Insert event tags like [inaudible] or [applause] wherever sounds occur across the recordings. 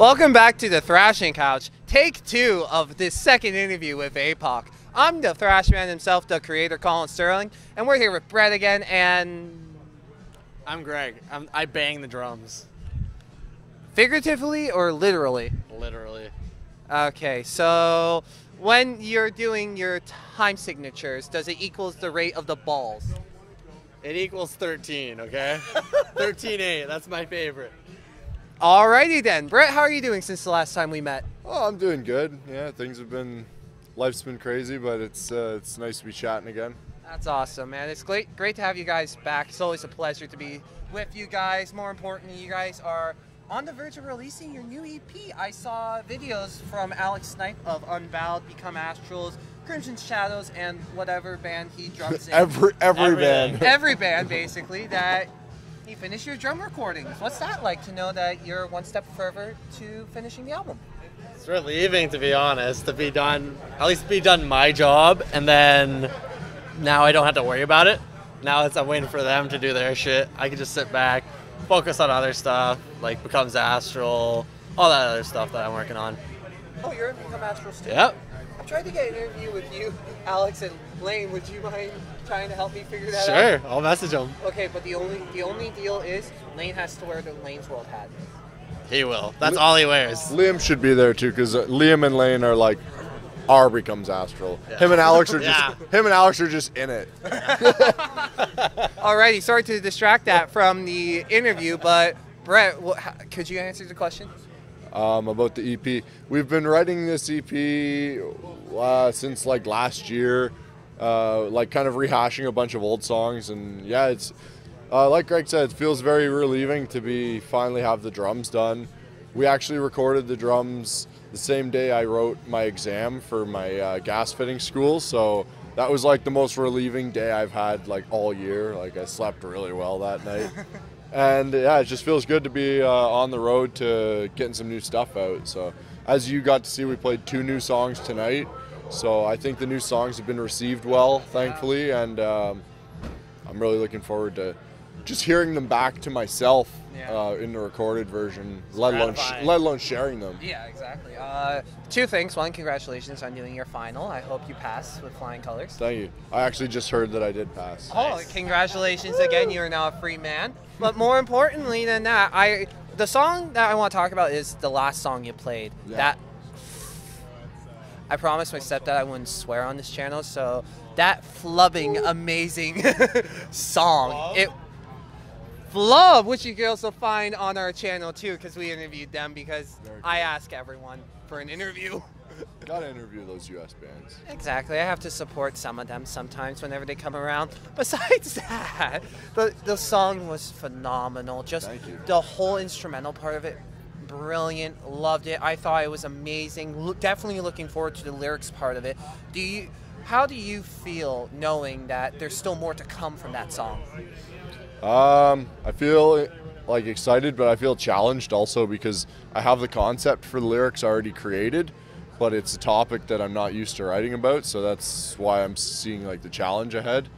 Welcome back to the Thrashing Couch, take two of this second interview with Aepoch. I'm the Thrash man himself, the creator Colin Sterling, and we're here with Brett again, and I'm Greg. I'm, I bang the drums, figuratively or literally? literally. Okay, so when you're doing your time signatures, does it equals the rate of the balls? It equals 13, okay? [laughs] 13-8, that's my favorite. Alrighty then, Brett, how are you doing since the last time we met? Oh, I'm doing good. Yeah, things have been, life's been crazy, but it's uh, it's nice to be chatting again. That's awesome, man. It's great, great to have you guys back. It's always a pleasure to be with you guys. More importantly, you guys are on the verge of releasing your new EP. I saw videos from Alex Snipe of Unbowed, Become Astrals, Crimson Shadows, and whatever band he [laughs] drums in. Every every Everything. band. Every band, basically, that he finished your drum recordings. What's that like to know that you're one step further to finishing the album? It's relieving, to be honest, to be done, at least be done my job, and then now I don't have to worry about it. Now it's I'm waiting for them to do their shit. I can just sit back, focus on other stuff, like Becomes Astral, all that other stuff that I'm working on. Oh, you're in Become Astral too? Yep. I tried to get an interview with you, [laughs] Alex, and Lane. Would you mind trying to help me figure that out? Sure, I'll message him. Okay, but the only the only deal is Lane has to wear the Lane's World hat. He will. That's all he wears. Liam should be there too, because uh, Liam and Lane are like, R becomes astral. Him and Alex are [laughs] just Yeah. him and Alex are just in it. Alrighty, sorry to distract that from the interview, but Brett, wha- h- could you answer the question? um, about the EP. We've been writing this EP uh, since like last year, uh, like kind of rehashing a bunch of old songs, and yeah, it's uh, like Greg said, it feels very relieving to be finally have the drums done. We actually recorded the drums the same day I wrote my exam for my uh, gas fitting school, so that was like the most relieving day I've had like all year. Like I slept really well that night. [laughs] and yeah, it just feels good to be uh, on the road to getting some new stuff out. So, as you got to see, we played two new songs tonight. So I think the new songs have been received well, thankfully, and um, I'm really looking forward to just hearing them back to myself Yeah. uh, in the recorded version, let alone sh- let alone sharing them. Yeah, exactly. Uh, two things. One, congratulations on doing your final. I hope you pass with flying colors. Thank you. I actually just heard that I did pass. Oh, congratulations again! You are now a free man. But more importantly than that, I the song that I want to talk about is the last song you played. Yeah. That I promised my stepdad I wouldn't swear on this channel, so that flubbing amazing [laughs] song. It flub, which you can also find on our channel too, because we interviewed them because Very I ask everyone for an interview. [laughs] Gotta interview those U.S. bands. Exactly. I have to support some of them sometimes whenever they come around. [laughs] Besides that, the the song was phenomenal. Just Thank you. the whole instrumental part of it, brilliant. Loved it. I thought it was amazing. Lo- definitely looking forward to the lyrics part of it. Do you? How do you feel knowing that there's still more to come from that song? Um, I feel like excited, but I feel challenged also because I have the concept for the lyrics already created, but it's a topic that I'm not used to writing about, so that's why I'm seeing like the challenge ahead.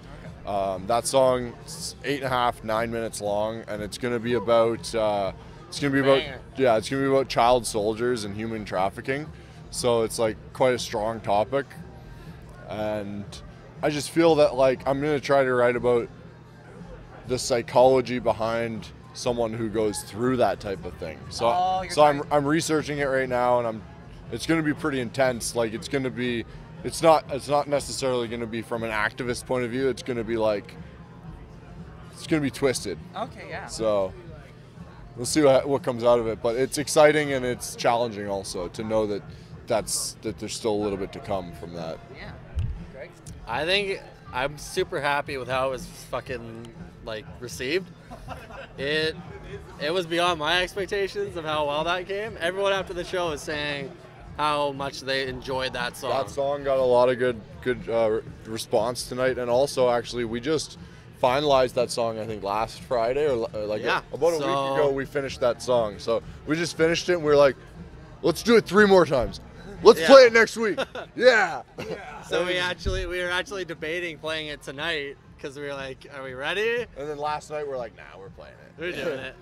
Um, that song is eight and a half, nine minutes long, and it's gonna be about uh, it's gonna be about Banger. yeah, it's gonna be about child soldiers and human trafficking. So it's like quite a strong topic, and I just feel that like I'm gonna try to write about the psychology behind someone who goes through that type of thing. So, Oh, so I'm, I'm researching it right now, and I'm. It's going to be pretty intense. Like it's going to be. It's not. It's not necessarily going to be from an activist point of view. It's going to be like. It's going to be twisted. Okay, yeah. So. We'll see what, what comes out of it, but it's exciting and it's challenging also to know that that's that there's still a little bit to come from that. Yeah. Greg? I think I'm super happy with how it was fucking like received. It it was beyond my expectations of how well that came. Everyone after the show was saying how much they enjoyed that song. That song got a lot of good good uh, response tonight, and also actually we just finalized that song I think last Friday or like Yeah, about a week ago we finished that song. So we just finished it and we are like, let's do it three more times. Let's Yeah. play it next week. [laughs] [laughs] yeah. So we actually we were actually debating playing it tonight because we were like, are we ready? And then last night we're like, nah, we're playing it. We're [laughs] doing it.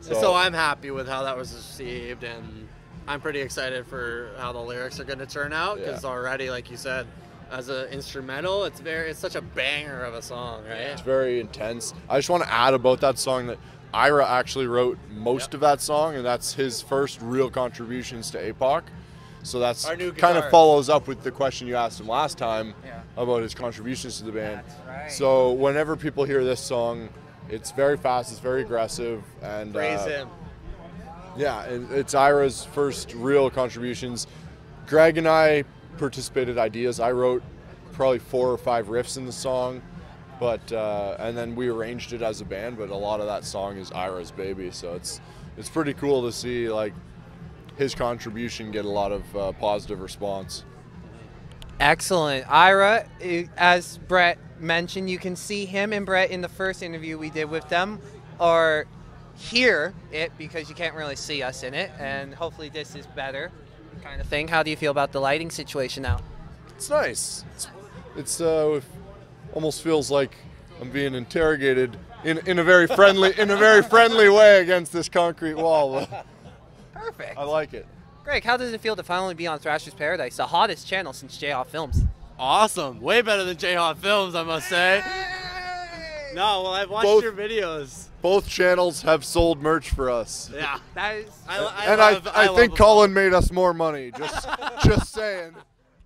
So- So, I'm happy with how that was received, and I'm pretty excited for how the lyrics are going to turn out because Yeah. already, like you said, as an instrumental, it's very it's such a banger of a song, right? It's very intense. I just want to add about that song that Ira actually wrote most Yep. of that song, and that's his first real contributions to Aepoch. So that's Our new kind of follows up with the question you asked him last time Yeah. about his contributions to the band. That's right. So whenever people hear this song, it's very fast, it's very aggressive, and Praise uh, him. yeah, it's Ira's first real contributions. Greg and I participated ideas. I wrote probably four or five riffs in the song, but uh, and then we arranged it as a band. But a lot of that song is Ira's baby, so it's it's pretty cool to see like his contribution get a lot of uh, positive response. Excellent. Ira, as Brett mentioned, you can see him and Brett in the first interview we did with them, or hear it because you can't really see us in it, and hopefully this is better kind of thing. How do you feel about the lighting situation now? It's nice. It's, it's uh, almost feels like I'm being interrogated in, in a very friendly in a very friendly way against this concrete wall. [laughs] Perfect. I like it. Greg, how does it feel to finally be on Thrasher's Paradise, the hottest channel since J Off Films? Awesome. Way better than J-Hawk Films, I must say. No, well, I've watched Both- your videos. Both channels have sold merch for us. Yeah. That is. I, I and love, I, I, love think them Colin made us more money. Just [laughs] just saying.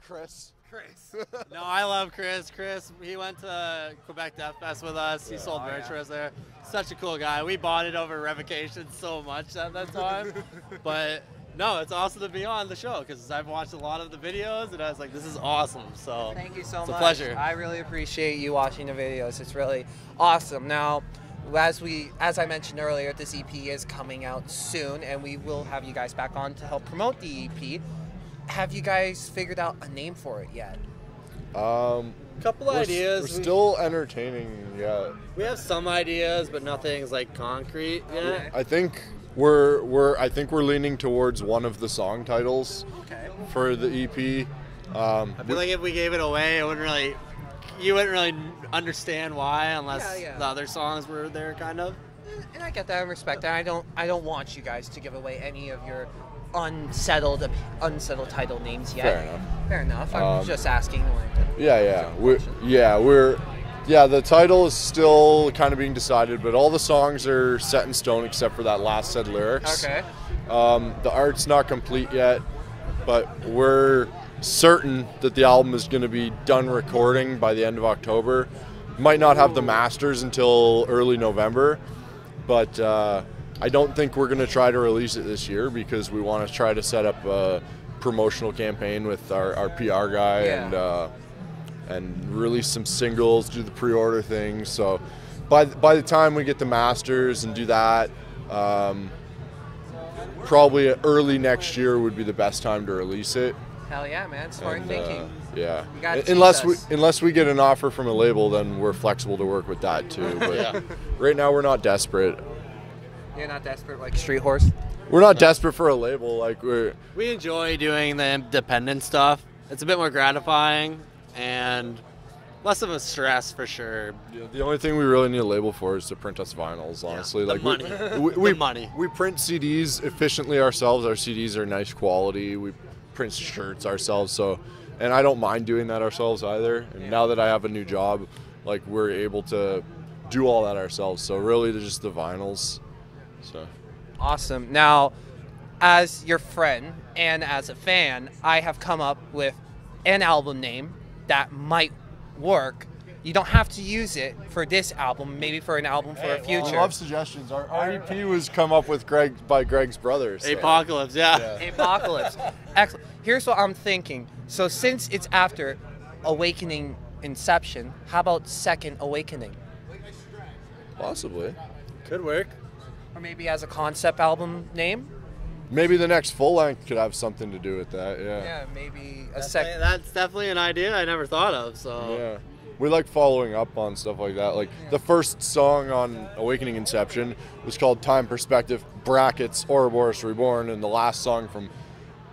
Chris. Chris. No, I love Chris. Chris, he went to Quebec Death Fest with us. He sold Oh, merch yeah. for us there. Such a cool guy. We bought it over revocation so much at that time. [laughs] but no, it's awesome to be on the show because I've watched a lot of the videos and I was like, this is awesome. So Thank you so it's much. It's a pleasure. I really appreciate you watching the videos. It's really awesome. Now, as we, as I mentioned earlier, this EP is coming out soon, and we will have you guys back on to help promote the EP. Have you guys figured out a name for it yet? Um, couple we're, s- ideas. We're We- still entertaining. Yeah. We have some ideas, but nothing's like concrete yet. I think we're we're I think we're leaning towards one of the song titles Okay. for the EP. Um, I feel like if we gave it away, it wouldn't really, you wouldn't really understand why unless Yeah, yeah. the other songs were there, kind of. And I get that and respect that. I don't, I don't want you guys to give away any of your unsettled, unsettled title names yet. Fair enough. Fair enough. I'm Um, just asking. Yeah, yeah. We're, yeah, we're yeah, the title is still kind of being decided, but all the songs are set in stone except for that last said lyrics. Okay. Um, the art's not complete yet, but we're certain that the album is going to be done recording by the end of October. Might not have the masters until early November, but uh, I don't think we're going to try to release it this year because we want to try to set up a promotional campaign with our, our PR guy Yeah. and uh, and release some singles, do the pre-order thing. So by by the time we get the masters and do that. Um, probably early next year would be the best time to release it. Hell yeah, man. Smart And, thinking. uh, yeah. You gotta unless we unless we get an offer from a label, then we're flexible to work with that too. [laughs] But Yeah. right now we're not desperate. You're not desperate like Street Horse. We're not desperate for a label. Like we're We enjoy doing the independent stuff. It's a bit more gratifying and less of a stress for sure. the only thing we really need a label for is to print us vinyls. Honestly, the like money. We, [laughs] we, The we- money. We print CDs efficiently ourselves. Our CDs are nice quality. We print shirts ourselves. So, and I don't mind doing that ourselves either. And now that I have a new job, like we're able to do all that ourselves. So really, they're just the vinyls. So. Awesome. Now, as your friend and as a fan, I have come up with an album name that might work. You don't have to use it for this album, maybe for an album for a I future. love suggestions. Our, our EP was come up with Greg by Greg's brothers. so- Apocalypse, yeah. Yeah. [laughs] Apocalypse. Excellent. Here's what I'm thinking. So since it's after Awakening Inception, how about Second Awakening? Possibly. Could work. Or maybe as a concept album name? Maybe the next full length could have something to do with that. Yeah. Yeah, maybe a second. that's definitely an idea I never thought of. So Yeah. We like following up on stuff like that. Like the first song on Awakening Inception was called Time Perspective brackets Ouroboros Reborn, and the last song from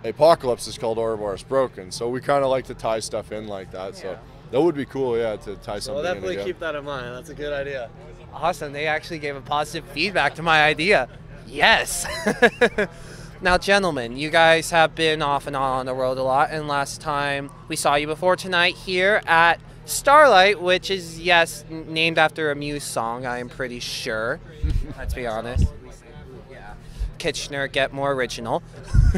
Apocalypse is called Ouroboros Broken. So we kind of like to tie stuff in like that. So that would be cool, yeah, to tie So something we'll definitely again. keep that in mind. That's a good idea. Awesome. They actually gave a positive feedback to my idea. Yes. [laughs] Now, gentlemen, you guys have been off and on on the road a lot, and last time we saw you before tonight here at Starlight, which is, yes, named after a Muse song, I am pretty sure. [laughs] Let's be honest. Kitchener, get more original.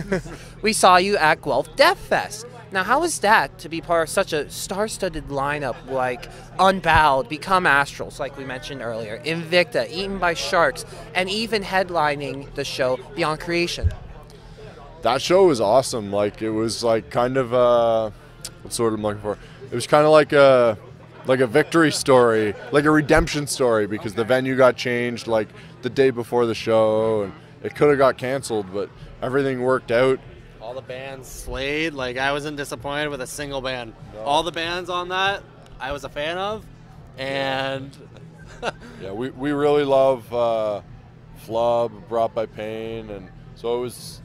[laughs] we saw you at Guelph Death Fest. Now, how is that to be part of such a star-studded lineup like Unbowed, Become Astrals, like we mentioned earlier, Invicta, Eaten by Sharks, and even headlining the show Beyond Creation? That show was awesome. Like it was like kind of uh, what sort of I'm looking for? It was kind of like a like a victory story, like a redemption story, because the venue got changed like the day before the show, and it could have got canceled, but everything worked out. All the bands slayed. Like I wasn't disappointed with a single band. All the bands on that I was a fan of, and [laughs] Yeah, we, we really love uh, Flub, Brought by Pain, and so it was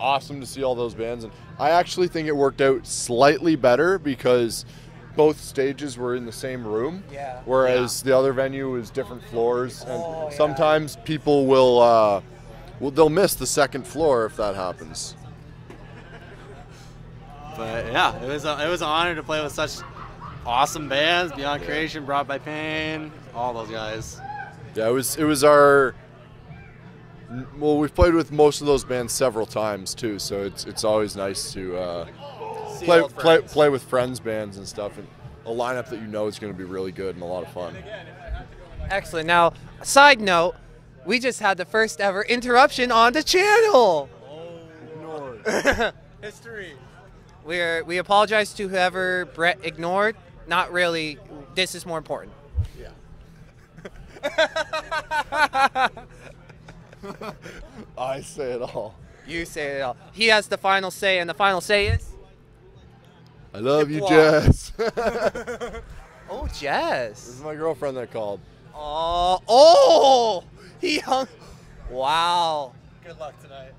awesome to see all those bands. And I actually think it worked out slightly better because both stages were in the same room, Yeah. whereas the other venue was different floors. And Oh, yeah. sometimes people will, uh, well, they'll miss the second floor if that happens. but yeah, it was a, it was an honor to play with such awesome bands. Beyond Creation, Brought by Pain, all those guys. Yeah, it was it was our. Well, we've played with most of those bands several times too, so it's it's always nice to uh, play play play with friends bands and stuff, and a lineup that you know is going to be really good and a lot of fun. Excellent. Now, side note, we just had the first ever interruption on the channel. Oh, [laughs] History. We're, we apologize to whoever Brett ignored. Not really. This is more important. [laughs] [laughs] [laughs] I say it all. You say it all. He has the final say, and the final say is. I love you, Applause. Jess. [laughs] [laughs] Oh, Jess. this Jess. is my girlfriend that called. Oh, oh, he hung. Wow. Good luck tonight.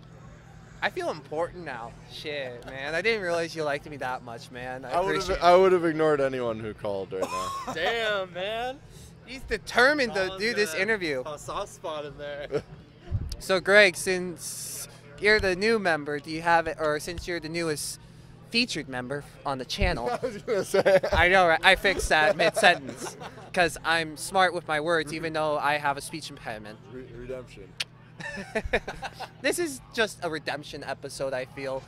I feel important now. Shit, man. I didn't realize you liked me that much, man. I, I would have I would have ignored anyone who called right now. Damn, man. He's determined to do this interview. A soft spot in there. So, Greg, since you're the new member, do you have it, or since you're the newest featured member on the channel? [laughs] I was gonna say. I know, right? I fixed that mid sentence because I'm smart with my words, even though I have a speech impediment. Re- redemption. [laughs] This is just a redemption episode. I feel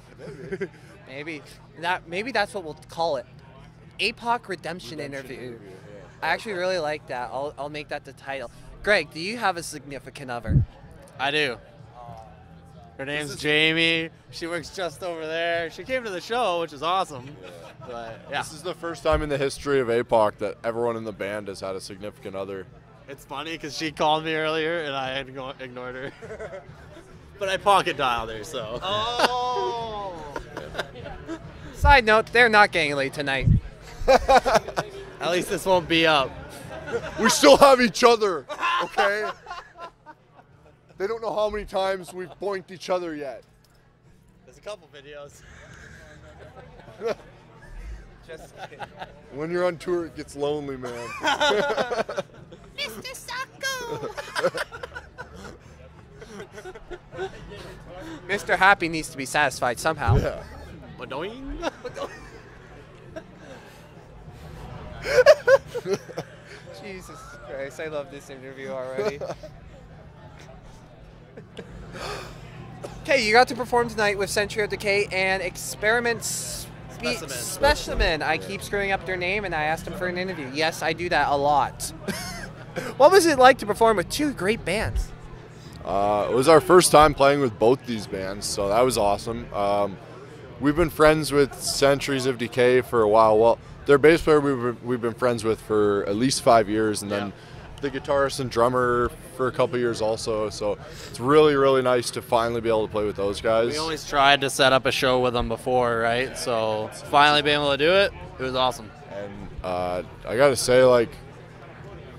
maybe [laughs] that maybe that's what we'll call it. Aepoch redemption, interview. I actually really like that. I'll, I'll make that the title. Greg, do you have a significant other? I do. Her name's Jamie. She works just over there. She came to the show, which is awesome. But yeah, This is the first time in the history of Aepoch that everyone in the band has had a significant other. it's funny because she called me earlier and I ignored her. [laughs] but I pocket dialed her, so. Oh. [laughs] Side note: They're not getting late tonight. [laughs] At least this won't be up. We still have each other, okay? They don't know how many times we've boinked each other yet. There's a couple videos. [laughs] Just When you're on tour, it gets lonely, man. Mr. Sacco. Mr. Happy needs to be satisfied somehow. yeah. Badoing. [laughs] [laughs] Jesus Christ, I love this interview already. Okay, you got to perform tonight with Century of Decay and Experiment Spe- Specimen. Specimen. I keep screwing up their name and I asked them for an interview. Yes, I do that a lot. [laughs] what was it like to perform with two great bands? Uh, it was our first time playing with both these bands, so that was awesome. Um, we've been friends with Centuries of Decay for a while. Well, their bass player we've been, we've been friends with for at least five years, and then the guitarist and drummer for a couple years also. So it's really, really nice to finally be able to play with those guys. We always tried to set up a show with them before, right? So finally being able to do it, it was awesome. And uh, I got to say, like,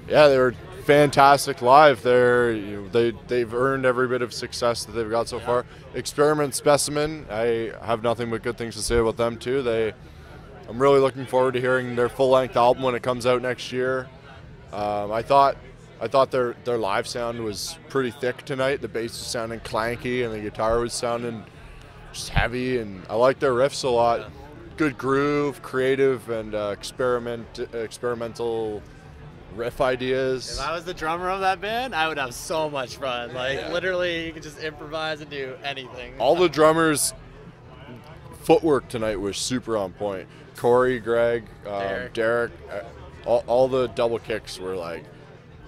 yeah, they were fantastic live. They're you know, they they've earned every bit of success that they've got so far. Experiment Specimen, I have nothing but good things to say about them too. They, I'm really looking forward to hearing their full length album when it comes out next year. Um, I thought I thought their their live sound was pretty thick tonight. The bass was sounding clanky, and the guitar was sounding just heavy. And I like their riffs a lot. Good groove, creative, and uh, experiment experimental riff ideas. If I was the drummer of that band, I would have so much fun. Like Yeah. literally, you could just improvise and do anything. All the drummers' footwork tonight was super on point. Corey, Greg, um, Derek. Derek, uh, all, all the double kicks were like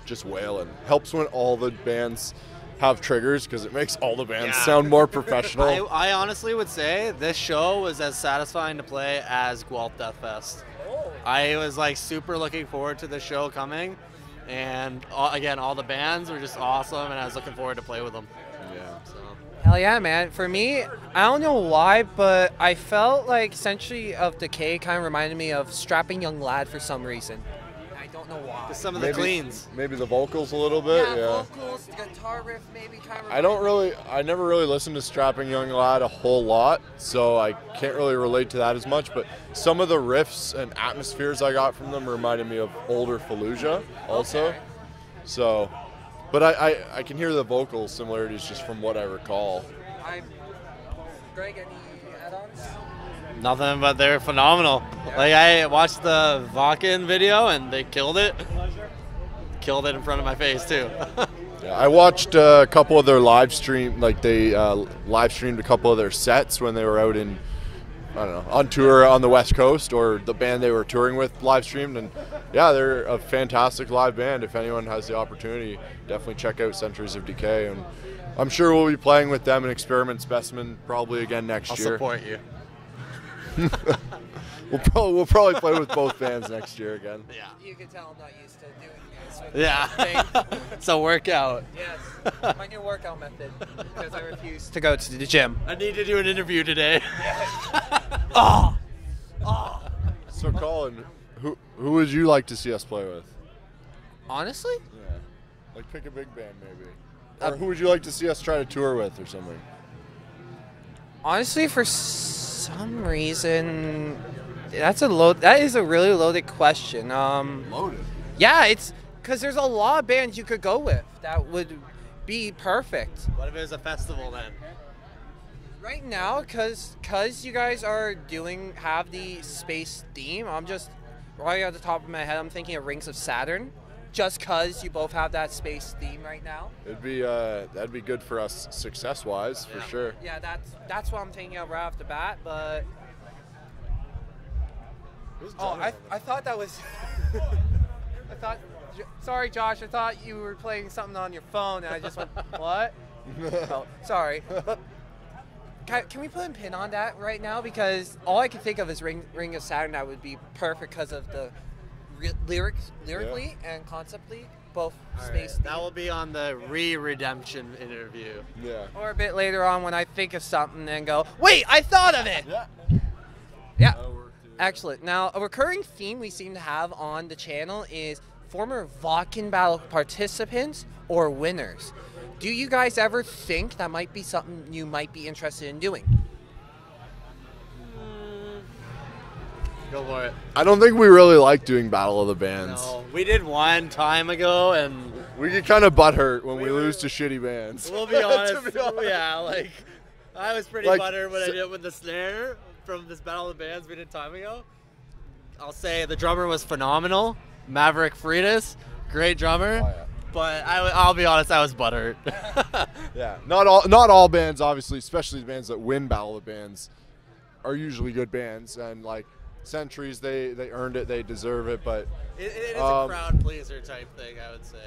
just wailing. Helps when all the bands have triggers because it makes all the bands Yeah. sound more [laughs] professional. I, I honestly would say this show was as satisfying to play as Guelph Death Fest. Oh. I was like super looking forward to the show coming, and all, again, all the bands were just awesome, and I was looking forward to play with them. Yeah. So Hell yeah, man. For me, I don't know why, but I felt like Century of Decay kind of reminded me of Strapping Young Lad for some reason. I don't know why. just some of the Maybe, cleans. maybe the vocals a little bit. yeah, Yeah. vocals, the guitar riff maybe kind of. I don't really, I never really listened to Strapping Young Lad a whole lot, so I can't really relate to that as much. But some of the riffs and atmospheres I got from them reminded me of older Fallujah also. Okay. So, but I, I, I can hear the vocal similarities just from what I recall. I. Greg, any add-ons? Nothing, but they're phenomenal. Like I watched the Wacken video, and they killed it. Killed it in front of my face too. [laughs] Yeah, I watched uh, a couple of their live stream, like they uh, live streamed a couple of their sets when they were out in, I don't know, on tour on the West Coast, or the band they were touring with live streamed, and yeah, they're a fantastic live band. If anyone has the opportunity, definitely check out Centuries of Decay, and I'm sure we'll be playing with them in Experiment Specimen probably again next year. I'll support you. [laughs] We'll probably we'll probably play with both bands next year again. Yeah. You can tell I'm not used to doing this. with Yeah. [laughs] it's a workout. yes, [laughs] my new workout method because I refuse to go to the gym. I need to do an interview today. Oh. oh, So Colin, who who would you like to see us play with? honestly, Yeah. Like pick a big band maybe. Uh, Or who would you like to see us try to tour with or something? honestly, for some reason, that's a load. That is a really loaded question. Um, Loaded. yeah, it's because there's a lot of bands you could go with that would be perfect. what if it was a festival then? Right now, cause cause you guys are doing have the space theme. I'm just right at the top of my head. I'm thinking of Rings of Saturn, just cause you both have that space theme right now. It'd be uh that'd be good for us success wise for Yeah. sure. Yeah, that's that's what I'm thinking of right off the bat. But oh, I, I thought that was. [laughs] I thought. Sorry, Josh. I thought you were playing something on your phone, and I just went, [laughs] "What?" [laughs] oh, sorry. But can, can we put a pin on that right now? Because all I can think of is Ring, Ring of Saturn. That would be perfect because of the ry- lyrics, lyrically and conceptually, both space. That will be on the re-redemption interview. Yeah. or a bit later on when I think of something and go, "Wait, I thought of it." Yeah. Yeah. That'll work too. Excellent. Now, a recurring theme we seem to have on the channel is former Wacken Battle participants or winners. Do you guys ever think that might be something you might be interested in doing? Go for it. I don't think we really like doing Battle of the Bands. No, we did one time ago, and We get kind of butthurt when we, We lose to shitty bands. we'll be [laughs] To honest. be honest. [laughs] Yeah, like I was pretty Like, buttered when I did it with the snare from this Battle of the Bands we did time ago. I'll say the drummer was phenomenal, Maverick Freitas, great drummer. Oh, yeah. But I, I'll be honest, I was buttered. [laughs] Yeah, not all not all bands, obviously, especially the bands that win Battle of the Bands, are usually good bands. And like Centuries, they they earned it, they deserve it. But It, it is Um, a crowd pleaser type thing, I would say.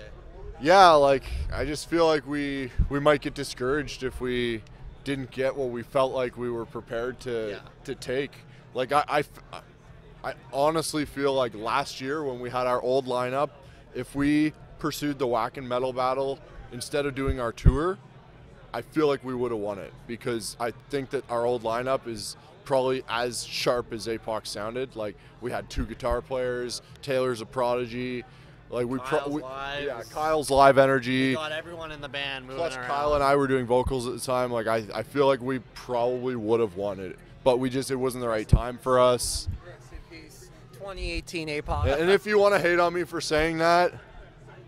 yeah, like I just feel like we we might get discouraged if we didn't get what we felt like we were prepared to Yeah. to take. Like I I honestly feel like last year when we had our old lineup, if we pursued the Wacken metal battle instead of doing our tour, I feel like we would have won it because I think that our old lineup is probably as sharp as Aepoch sounded. Like we had two guitar players, Taylor's a prodigy. Like we, pro- Kyle's we live. yeah, Kyle's live energy. Got everyone in the band moving Plus, around. Kyle and I were doing vocals at the time. Like I, I feel like we probably would have won it, but we just it wasn't the right time for us. Rest in peace, 2018 Aepoch. And and if you want to hate on me for saying that,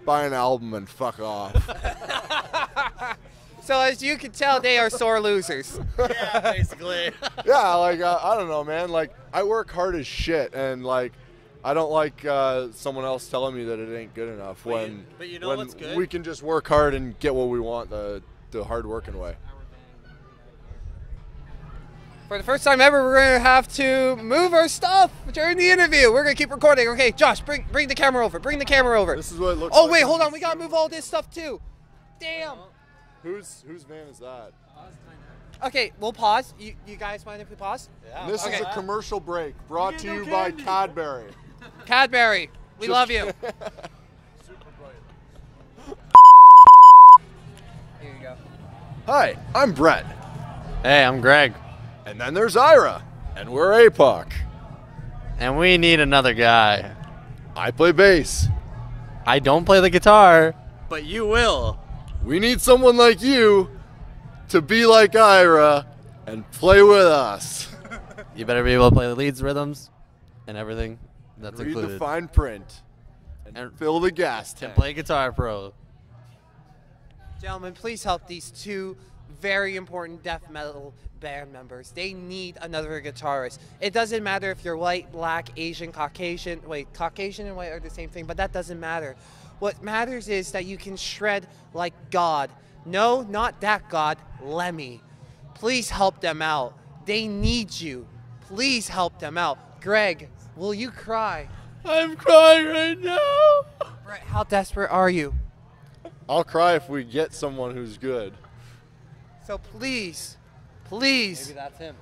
buy an album and fuck off. [laughs] So as you can tell, they are sore losers. [laughs] yeah, basically. [laughs] yeah, like uh, I don't know, man. Like I work hard as shit, and like I don't like uh, someone else telling me that it ain't good enough But you- when but you know when what's good? we can just work hard and get what we want the the hard working way. For the first time ever, we're gonna have to move our stuff during the interview. We're gonna keep recording. Okay, Josh, bring bring the camera over. Bring the camera over. This is what it looks. Oh like. wait, hold on. We gotta move all this stuff too. Damn. Whose whose van is that? Okay, we'll pause. You you guys mind if we pause? Yeah. This Okay. is a commercial break brought to Yeah, no you by. Cadbury. [laughs] Cadbury, we Just- love you. [laughs] Here you go. Hi, I'm Brett, Hey, I'm Greg, and then there's Ira, and we're Aepoch. and we need another guy. I play bass. I don't play the guitar, but you will. We need someone like you to be like Ira and play with us. [laughs] You better be able to play the leads, rhythms, and everything. That's Read included. the fine print and, And- fill the gas and tank. play Guitar Pro. Gentlemen, please help these two very important death metal band members. They need another guitarist. It doesn't matter if you're white, black, Asian, Caucasian. Wait, Caucasian and white are the same thing, but that doesn't matter. What matters is that you can shred like God. No, not that God, Lemmy. Please help them out. They need you. Please help them out. Greg, will you cry? I'm crying right now. Brett, how desperate are you? I'll cry if we get someone who's good. So please, please, Maybe that's him.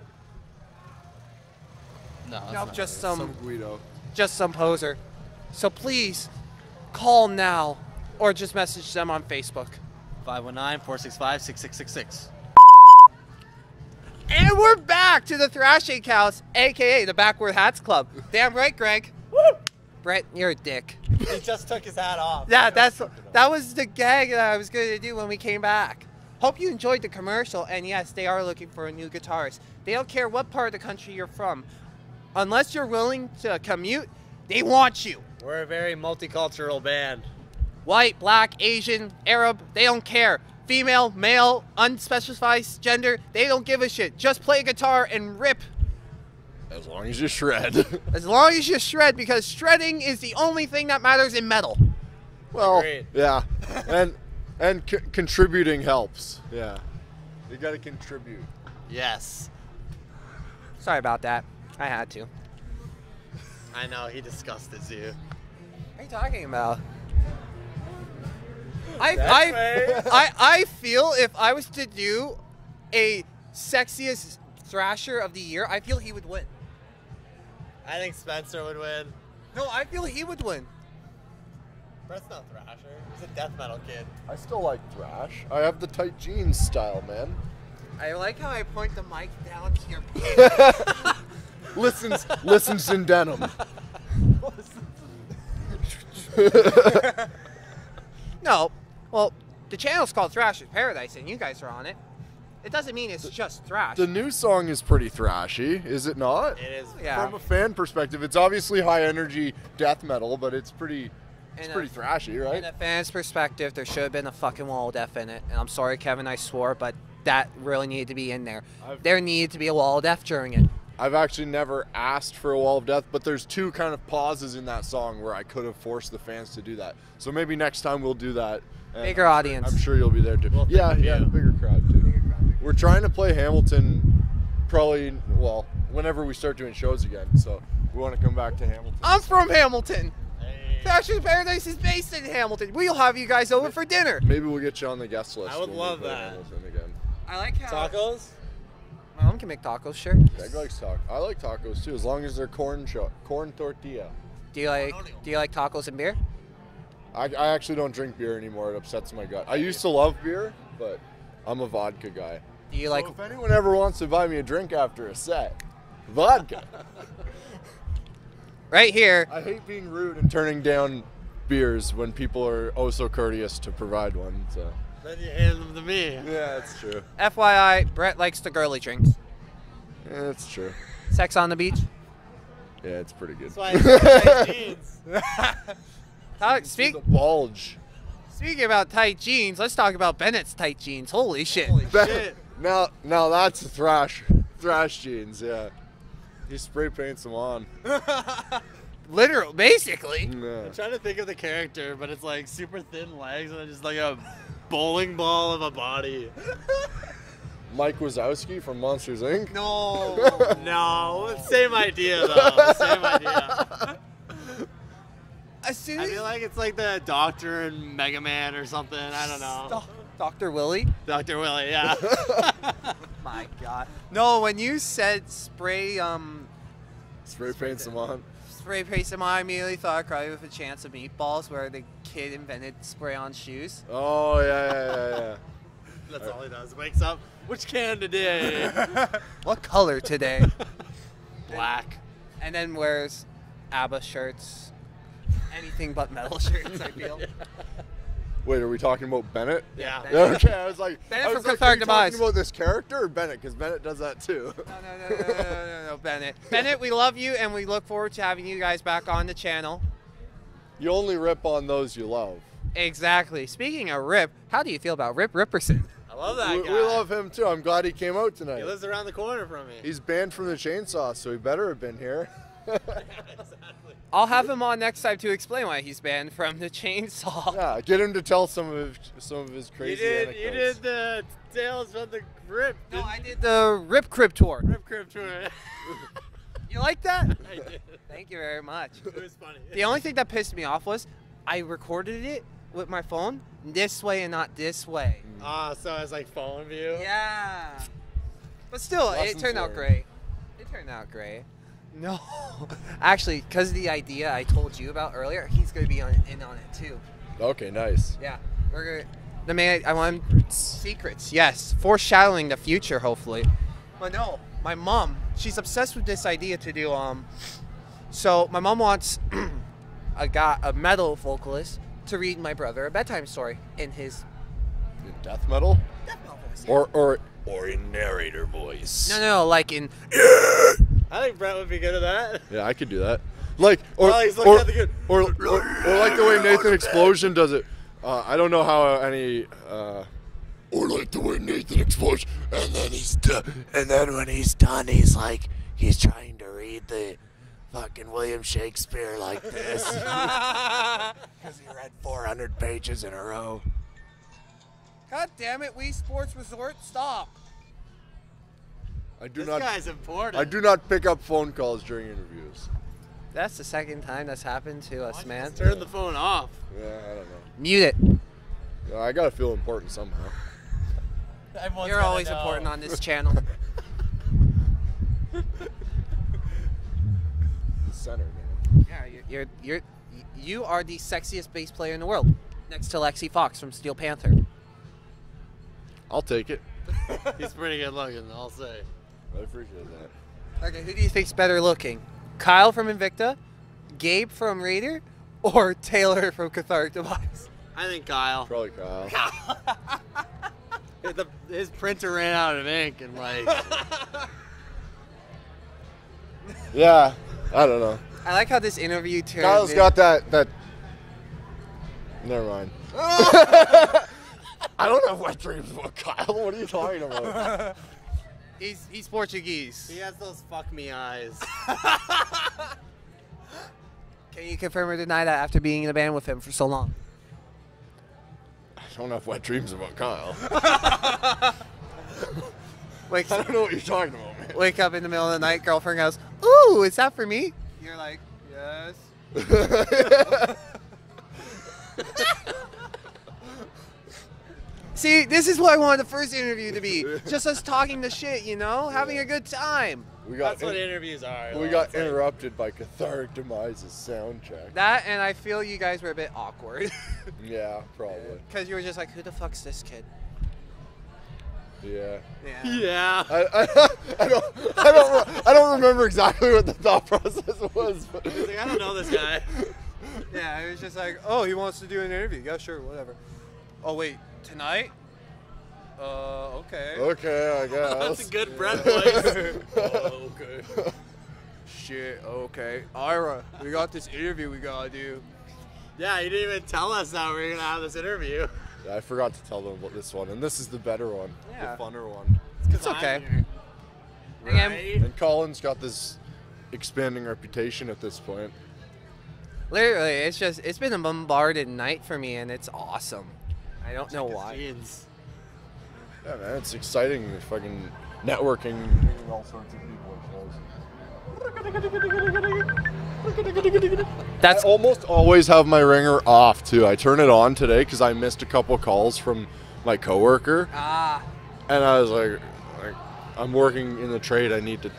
No, that's no, not just him. some Some Guido. just some poser. So please call now or just message them on Facebook. 519-465-6666. And we're back to the Thrashing House, aka the Backward Hats Club. Damn right, Greg. Brett, you're a dick. he just took his hat off. Yeah, that's that was the gag that I was going to do when we came back. Hope you enjoyed the commercial. And yes, they are looking for a new guitarist. They don't care what part of the country you're from, unless you're willing to commute. They want you. We're a very multicultural band. white, black, Asian, Arab, they don't care. Female, male, unspecified gender, they don't give a shit. Just play guitar and rip As long as you shred. [laughs] as long as you shred because shredding is the only thing that matters in metal. well, Agreed. yeah, and and c- contributing helps. Yeah, you got to contribute. Yes. Sorry about that. I had to. I know, he disgusted you. What are you talking about? I, I, right. I, I feel if I was to do a sexiest thrasher of the year, I feel he would win. I think Spencer would win. No, I feel he would win. Brett's not Thrasher. He's a death metal kid. I still like thrash. I have the tight jeans style, man. I like how I point the mic down to your pants. [laughs] [laughs] [laughs] listens listens in denim. [laughs] no, well, the channel's called Thrasher's Paradise, and you guys are on it. It doesn't mean it's just thrash. The new song is pretty thrashy, is it not? It is. Yeah. From a fan perspective, it's obviously high energy death metal, but it's pretty it's And, uh, pretty thrashy, right? In a fan's perspective, there should have been a fucking wall of death in it. And I'm sorry, Kevin, I swore, but that really needed to be in there. I've- there needed to be a wall of death during it. I've actually never asked for a wall of death, but there's two kind of pauses in that song where I could have forced the fans to do that. So maybe next time we'll do that. And Bigger audience. I'm sure you'll be there too. We'll think yeah, of yeah, you. bigger crowd too. We're trying to play Hamilton probably well, whenever we start doing shows again. So we want to come back to Hamilton. I'm from Hamilton. Hey. Thrasher's Paradise is based in Hamilton. We'll have you guys over for dinner. Maybe we'll get you on the guest list. I would love that. Hamilton again. I like how Tacos? My mom can make tacos. Sure. Greg likes tacos. I like tacos too, as long as they're corn cho- corn tortilla. Do you like Do you like tacos and beer? I, I actually don't drink beer anymore. It upsets my gut. I used to love beer, but I'm a vodka guy. Do you like if anyone ever wants to buy me a drink after a set, vodka. [laughs] right here? I hate being rude and turning down beers when people are oh so courteous to provide one. So Then you hand them to me. yeah, that's true. FYI, Brett likes the girly drinks. Yeah, that's true. Sex on the beach. Yeah, it's pretty good. That's why I tight [laughs] jeans. [laughs] See speak the bulge. Speaking about tight jeans, let's talk about Bennett's tight jeans. Holy shit. Holy Shit. Now, now that's thrash, thrash jeans. Yeah, he spray paints them on. [laughs] Literal, basically. Yeah. I'm trying to think of the character, but it's like super thin legs and just like a bowling ball of a body. Mike Wazowski from Monsters Inc. No. No, same idea though. Same idea. as soon I feel like it's like the Doctor and Mega Man or something. I don't know. Dr. Willie. Doctor Willie, yeah. [laughs] My God. No, when you said spray, um, Spray paints them on. Spray paste them, I immediately thought Cry with a Chance of Meatballs, where the kid invented spray on shoes. Oh yeah, yeah, yeah, yeah. [laughs] That's all he does. Wakes up. Which can today? [laughs] What color today? [laughs] Black. and then wears ABBA shirts. Anything but metal shirts, I feel. Wait, are we talking about Bennett? Yeah. Bennett. [laughs] Okay, I was like, Bennett I from was like, Cathartic are you talking about this character or Bennett? Because Bennett does that too. No, no, no, no, no, no, no, Bennett. [laughs] Bennett, we love you, and we look forward to having you guys back on the channel. you only rip on those you love. Exactly. Speaking of Rip, how do you feel about Rip Ripperson? I love that We, guy. we love him too. I'm glad he came out tonight. He lives around the corner from me. He's banned from the chainsaw, so he better have been here. [laughs] exactly. I'll have him on next time to explain why he's banned from the [laughs] chainsaw. yeah, get him to tell some of his, some of his You crazy did. You did the tales from the rip. No, I did the rip Crib tour. Rip crib tour. [laughs] [laughs] You like that? I did. Thank you very much. It was funny. The only thing that pissed me off was I recorded it with my phone this way and not this way. Ah, so it's like phone view. Yeah. But still, Lessons it turned out great. It turned out great. No. [laughs] Actually, because of the idea I told you about earlier, he's going to be on, in on it too. Okay, nice. Yeah. We're going to. The man, I want secrets. Yes. Foreshadowing the future, hopefully. But no, my mom, she's obsessed with this idea to do, um, so my mom wants [clears throat] a guy, a metal vocalist to read my brother a bedtime story in his In death metal death metal voice. or or or in narrator voice. No, no, no, like in I [laughs] think [laughs] Brett would be good at that. Yeah, I could do that. Like or Well, he's or, at the good- or, or or like the way Nathan Explosion does it. Uh, I don't know how any. Uh, or like the way Nathan Explosion, and then he's done, and then when he's done, he's like he's trying to read the fucking William Shakespeare like this [laughs] [laughs] because he read 400 pages in a row. God damn it, Wii Sports Resort, stop. I do This not. guy's important. I do not pick up phone calls during interviews. That's the second time that's happened to us, man. Turn the phone off. Yeah, I don't know. Mute it. Yeah, I gotta feel important somehow. [laughs] Everyone's You're always know. important on this [laughs] channel. The center, man. yeah, you're, you're you're you are the sexiest bass player in the world, next to Lexxi Foxx from Steel Panther. I'll take it. [laughs] He's pretty good looking, I'll say. I appreciate that. Okay, who do you think's better looking? Kyle from Invicta, Gabe from Raider, or Taylor from Cathartic Device? I think Kyle. Probably Kyle. [laughs] The- his printer ran out of ink and like [laughs] yeah, I don't know. I like how this interview turned. Kyle's in- got that that. Never mind. [laughs] I don't have wet dreams about Kyle. What are you talking about? He's he's Portuguese. he has those fuck me eyes. [laughs] Can you confirm or deny that after being in a band with him for so long? I don't have wet dreams about Kyle. [laughs] [laughs] Wakes, I don't know what you're talking about, man. wake up in the middle of the night, girlfriend goes, "Ooh, is that for me?" You're like, "Yes." See, this is what I wanted the first interview to be. Just us talking the shit, you know, having a good time. we got That's what interviews are. we though. got It's like- interrupted by Cathartic Demise's sound check. That and I feel you guys were a bit awkward [laughs] Yeah, probably. because you were just like, "Who the fuck's this kid?" Yeah. Yeah. [laughs] Yeah. I, [laughs] I, I don't I don't re- I don't remember exactly what the thought process was. But He's like, I don't know this guy. Yeah, it was just like, "Oh, he wants to do an interview. Yeah, sure, whatever." Oh wait, tonight? Uh, okay. Okay, I [laughs] guess. That's a good Brett voice. [laughs] oh, okay. Shit. Okay. Ira, we got this interview we gotta do. Yeah, you didn't even tell us that we were gonna have this interview. Yeah, I forgot to tell them about this one, and this is the better one, Yeah. the funner one. It's okay. Right? And Colin's got this expanding reputation at this point. literally, it's just it's been a bombarded night for me, and it's awesome. I don't know why. Yeah, man, it's exciting. Fucking networking, meeting all sorts of people. at shows. That's I almost always have my ringer off too. I turn it on today because I missed a couple calls from my coworker, ah. and I was like, like, I'm working in the trade. I need to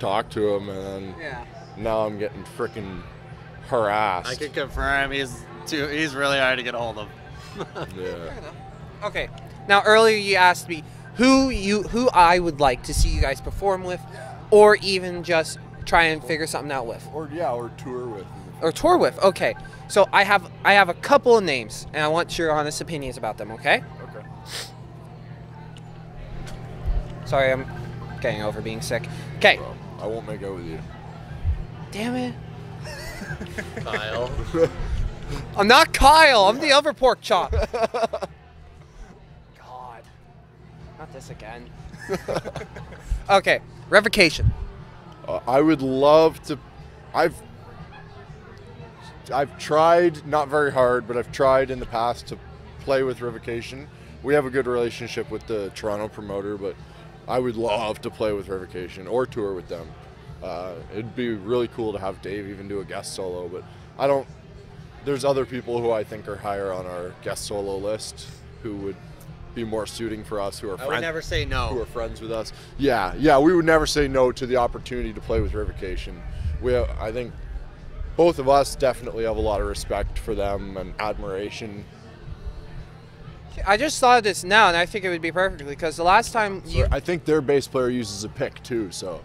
talk to him, and Yeah. now I'm getting freaking harassed. I can confirm he's too. He's really hard to get a hold of. Yeah. Okay. Now earlier you asked me who you who I would like to see you guys perform with, or even just try and figure something out with, Or yeah, or tour with. or tour with. Okay. So I have I have a couple of names, and I want your honest opinions about them. Okay. Okay. Sorry, I'm getting over being sick. Okay. Well, I won't make out with you. Damn it. [laughs] Kyle. [laughs] I'm not Kyle. I'm the other pork chop. [laughs] God. Not this again. [laughs] okay. Revocation. Uh, I would love to. I've I've tried, not very hard, but I've tried in the past to play with Revocation. We have a good relationship with the Toronto promoter, but I would love to play with Revocation or tour with them. Uh, it'd be really cool to have Dave even do a guest solo, but I don't. There's other people who I think are higher on our guest solo list who would be more suiting for us, who are I would friends never say no. who are friends with us. Yeah, yeah, we would never say no to the opportunity to play with Revocation. We, have, I think, both of us definitely have a lot of respect for them and admiration. I just thought of this now, and I think it would be perfectly because the last time you. I think their bass player uses a pick too, so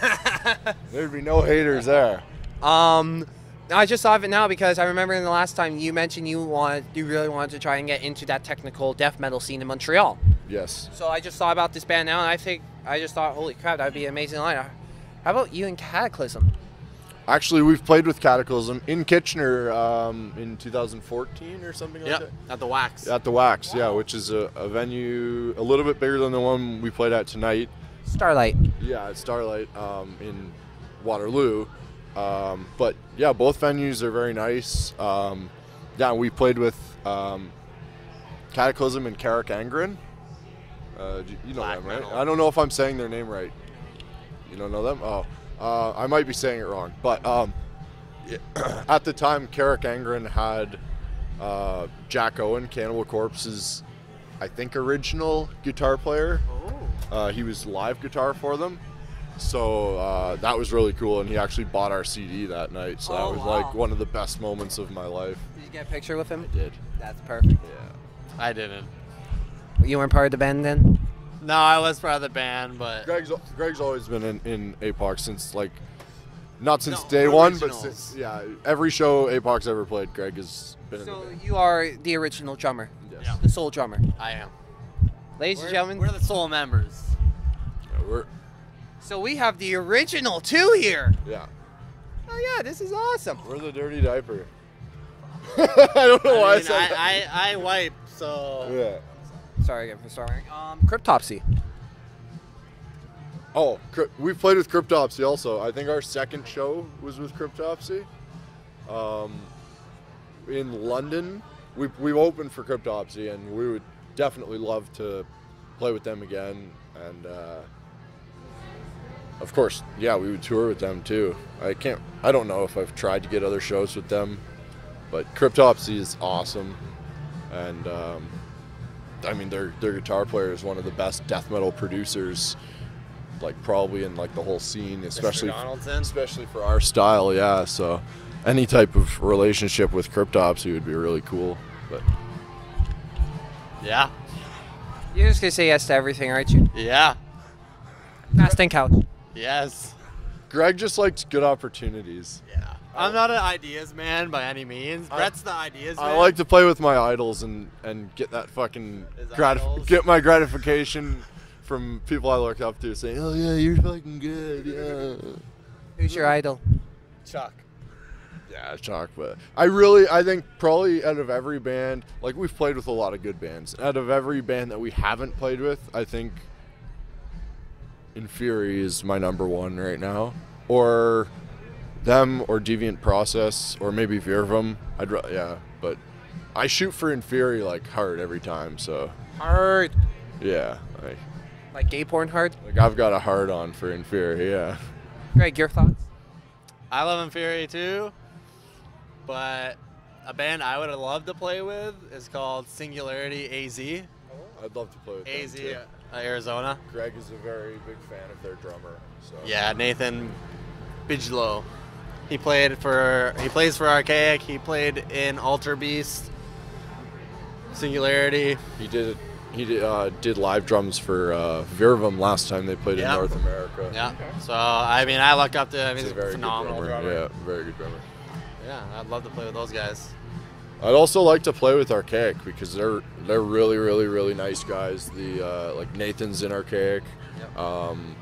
[laughs] there'd be no haters there. Um, I just thought of it now because I remember in the last time you mentioned you wanted, you really wanted to try and get into that technical death metal scene in Montreal. Yes. So I just thought about this band now, and I think I just thought, holy crap, that'd be an amazing line. How about you and Cataclysm? Actually, we've played with Cataclysm in Kitchener um, in 2014 or something like Yep. that. At the wax. At the Wax, yeah, which is a, a venue a little bit bigger than the one we played at tonight. Starlight. Yeah, at Starlight um, in Waterloo. Um, but yeah, both venues are very nice. Um, yeah, we played with um, Cataclysm and Carach Angren. Uh, you know Black them, right? metal. I don't know if I'm saying their name right. You don't know them? Oh, uh, I might be saying it wrong. But um, [clears throat] at the time, Carach Angren had uh, Jack Owen, Cannibal Corpse's, I think, original guitar player. Uh, he was live guitar for them. So uh, that was really cool, and he actually bought our CD that night. So Oh, that was wow. like one of the best moments of my life. Did you get a picture with him? Did That's perfect. yeah. I didn't. You weren't part of the band then? No, I was part of the band, but Greg's Greg's always been in, in Aepoch since like not since No, day one, but since, yeah, every show Aepoch's ever played, Greg has been in So the band. you are the original drummer, Yes. Yeah. the sole drummer. I am. Ladies We're, and gentlemen, we're the sole members. Yeah, we're so we have the original two here. yeah, Oh yeah, this is awesome. we're the dirty diaper. [laughs] I don't know why I, I, mean, said that. I, I, I wipe, so yeah. Sorry again for starting. Um, Cryptopsy. Oh, we played with Cryptopsy also. I think our second show was with Cryptopsy. Um, in London, we we opened for Cryptopsy, and we would definitely love to play with them again. And uh, of course, yeah, we would tour with them too. I can't. I don't know if I've tried to get other shows with them, but Cryptopsy is awesome, and um, I mean their their guitar player is one of the best death metal producers like probably in like the whole scene, especially especially for our style. Yeah, so any type of relationship with Cryptopsy would be really cool. But Yeah. You're just gonna say yes to everything, aren't you? Yeah. Fast and couch. Yes. Greg just likes good opportunities. Yeah. I'm not an ideas man by any means. I- Brett's the ideas man. I like to play with my idols and and get that fucking His gratif- get my gratification from people I look up to, saying, "Oh yeah, you're fucking good." Yeah. Who's your idol? Chuck. Yeah, talk, but I really, I think probably out of every band, like we've played with a lot of good bands. Out of every band that we haven't played with, I think Inferi is my number one right now, or them, or Deviant Process, or maybe Virvum. I'd, ra- yeah, but I shoot for Inferi like hard every time. So Hard. yeah, like, Like gay porn hard. like I've got a hard on for Inferi. Yeah. Greg, your thoughts? I love Inferi too, but a band I would have loved to play with is called Singularity AZ. I'd love to play with AZ, them too. Uh, Arizona. Greg is a very big fan of their drummer. So Yeah, Nathan Bigelow. He played for he plays for Archaic. He played in Alterbeast, Singularity. He did he did, uh, did live drums for uh, Virvum last time they played Yeah. in North America. Yeah. So I mean, I look up to. I mean, He's he's a very phenomenal good drummer. drummer. Yeah, very good drummer. Yeah, I'd love to play with those guys. I'd also like to play with Archaic because they're they're really really really nice guys. The uh, like Nathan's in Archaic. Um,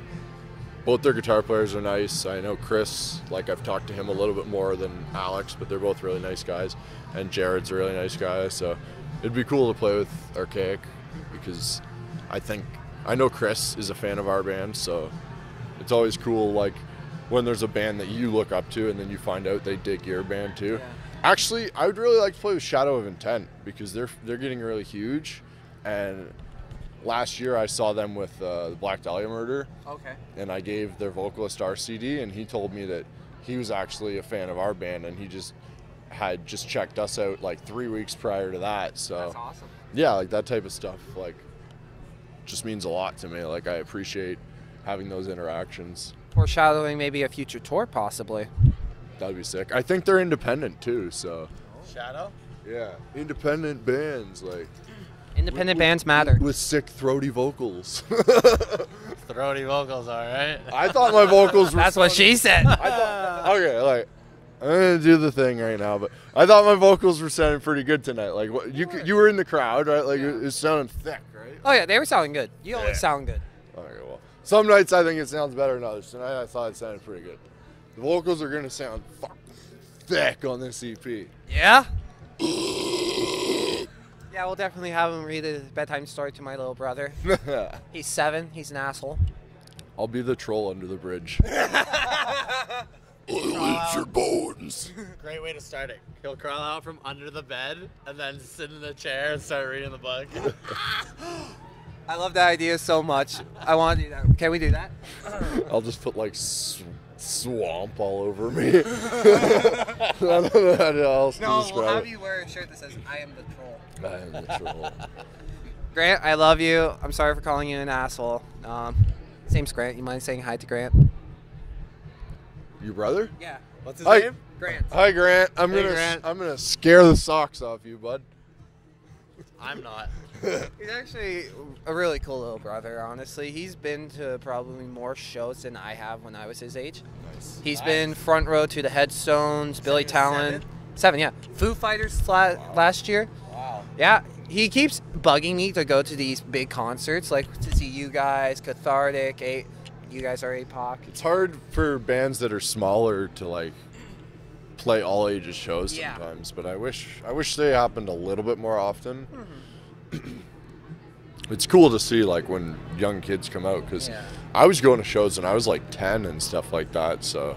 both their guitar players are nice. I know Chris, like I've talked to him a little bit more than Alex, but they're both really nice guys. And Jared's a really nice guy, so it'd be cool to play with Archaic because I think I know Chris is a fan of our band, so it's always cool like when there's a band that you look up to and then you find out they dig your band too. Actually, I would really like to play with Shadow of Intent because they're they're getting really huge, and last year I saw them with uh, the Black Dahlia Murder, Okay. and I gave their vocalist our CD, and he told me that he was actually a fan of our band, and he just had just checked us out like three weeks prior to that. So That's awesome. yeah, like that type of stuff, like just means a lot to me. Like I appreciate having those interactions. Foreshadowing maybe a future tour, possibly. That'd be sick. I think they're independent too, so Shadow. yeah, independent bands like Independent with- bands matter. with sick throaty vocals. [laughs] Throaty vocals, all right. I thought my vocals were. That's what she said. I thought, okay, like I'm gonna do the thing right now, but I thought my vocals were sounding pretty good tonight. Like what you you were in the crowd, right? Like it, it sounded thick, right? Oh yeah, they were sounding good. You always Yeah. sound good. Okay, well, some nights I think it sounds better than others. Tonight I thought it sounded pretty good. The vocals are gonna sound thick on this EP. Yeah. [laughs] yeah, we'll definitely have him read a bedtime story to my little brother. [laughs] He's seven. He's an asshole. I'll be the troll under the bridge. [laughs] Lift your bones. Great way to start it. He'll crawl out from under the bed and then sit in the chair and start reading the book. I love that idea so much. I want to do that. Can we do that? I'll just put like sw- swamp all over me. [laughs] [laughs] I don't know how else to No, we'll have it. you wear a shirt that says "I am the troll." I am the troll. [laughs] Grant, I love you. I'm sorry for calling you an asshole. Um, name's Grant. You mind saying hi to Grant? Your brother? Yeah. What's his Hi. name? Grant. Hi Grant. I'm Hey, gonna Grant. I'm gonna scare the socks off you, bud. I'm not. [laughs] He's actually a really cool little brother, honestly. He's been to probably more shows than I have when I was his age. Nice. He's Nice. been front row to the Headstones, Billy he Talent. Seven, yeah. Foo Fighters la- last year. Wow. Yeah, he keeps bugging me to go to these big concerts, like to see you guys, Cathartic, a- you guys are Aepoch. It's hard for bands that are smaller to like play all ages shows Yeah. sometimes, but I wish I wish they happened a little bit more often. Mm-hmm. [clears throat] it's cool to see like when young kids come out because Yeah. I was going to shows when I was like 10 and stuff like that. So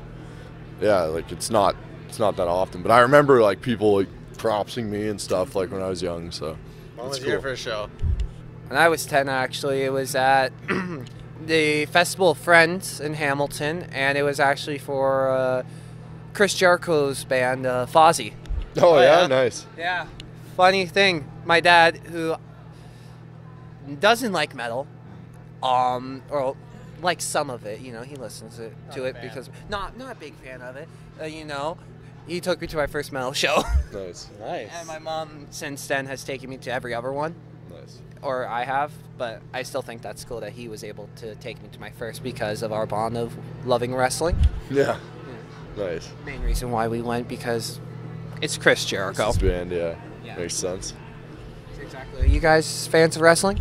yeah, like it's not it's not that often, but I remember like people like propsing me and stuff like when I was young. So When it's was your cool. first show? When I was 10, actually, it was at [clears throat] the Festival of Friends in Hamilton, and it was actually for uh, Chris Jericho's band, uh, Fozzy. Oh, Oh, yeah, yeah? nice. Yeah. Funny thing, my dad, who doesn't like metal, um, or likes some of it, you know, he listens it, to it fan. because not not a big fan of it, uh, you know. He took me to my first metal [laughs] show, Nice. Nice. and my mom since then has taken me to every other one, Nice. or I have. But I still think that's cool that he was able to take me to my first because of our bond of loving wrestling. Yeah. Nice. Main reason why we went because it's Chris Jericho. This band, yeah. Yeah. Makes sense. Exactly. Are you guys fans of wrestling?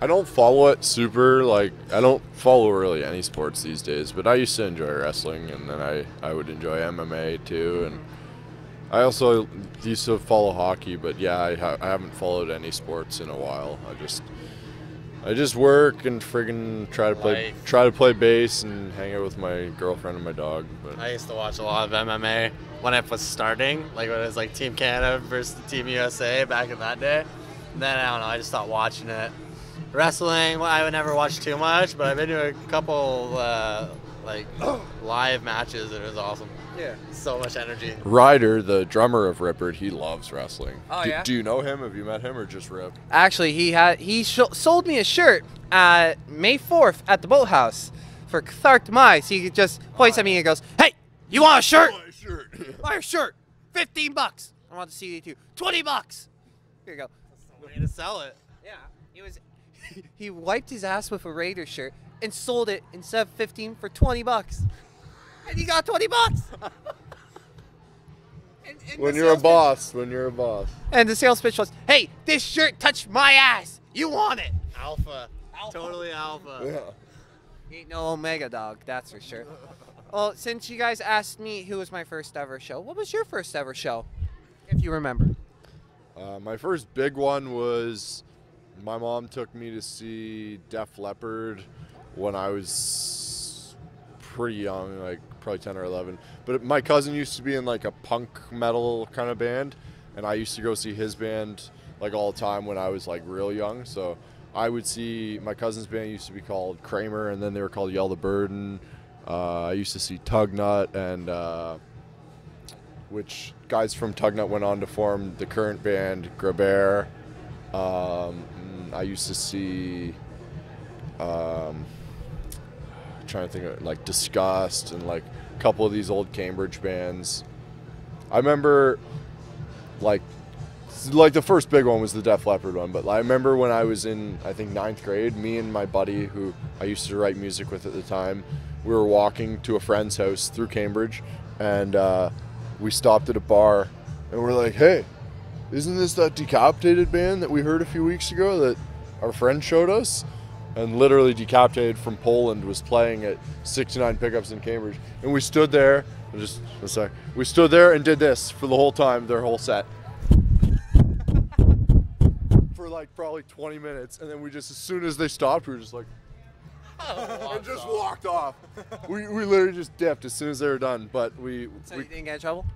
I don't follow it super. Like I don't follow really any sports these days. But I used to enjoy wrestling, and then I I would enjoy MMA too, and I also used to follow hockey. But yeah, I, ha- I haven't followed any sports in a while. I just I just work and friggin' try to play Life. try to play bass and hang out with my girlfriend and my dog. But I used to watch a lot of MMA when it was starting, like when it was like Team Canada versus Team USA back in that day. Then I don't know, I just stopped watching it. Wrestling, well, I would never watch too much, but I've been to a couple uh, like [clears throat] live matches. and It was awesome. Yeah. So much energy. Ryder, the drummer of Ripper, he loves wrestling. Oh, do, yeah? do you know him? Have you met him or just Rip? Actually, he had he sh- sold me a shirt at May 4th at the boathouse for Thark Mice. He just points at me and goes, "Hey, you want a shirt? shirt. Buy a shirt. 15 bucks. I want the CD too. 20 bucks. Here you go. Way to sell it. Yeah, he was. [laughs] he wiped his ass with a Raider shirt and sold it instead of 15 for 20 bucks. And he got 20 bucks. [laughs] And- and when you're a sales pitch- boss, when you're a boss. And the sales pitch was, "Hey, this shirt touched my ass. You want it?" Alpha. Alpha. Totally alpha. Yeah. Ain't no Omega dog, that's for sure. [laughs] Well, since you guys asked me who was my first ever show, what was your first ever show, if you remember? Uh, my first big one was my mom took me to see Def Leppard when I was pretty young, like probably 10 or 11. But my cousin used to be in like a punk metal kind of band, and I used to go see his band like all the time when I was like real young. So I would see my cousin's band used to be called Kramer, and then they were called Yell the Burden. Uh, I used to see Tugnut and. Uh, which guys from Tugnut went on to form the current band Grabert. Um, mm, I used to see, um, trying to think of like Disgust and like a couple of these old Cambridge bands. I remember, like, like the first big one was the Def Leppard one, but I remember when I was in I think ninth grade, me and my buddy who I used to write music with at the time, we were walking to a friend's house through Cambridge, and uh, we stopped at a bar, and we're like, "Hey, isn't this that decapitated band that we heard a few weeks ago that our friend showed us?" And literally, decapitated from Poland was playing at 69 pickups in Cambridge, and we stood there. Just a sec. We stood there and did this for the whole time, their whole set [laughs] for like probably 20 minutes, and then we just, as soon as they stopped, we were just like, Oh, and just walked off. we, we literally just dipped as soon as they were done. But we, So we you didn't get in trouble?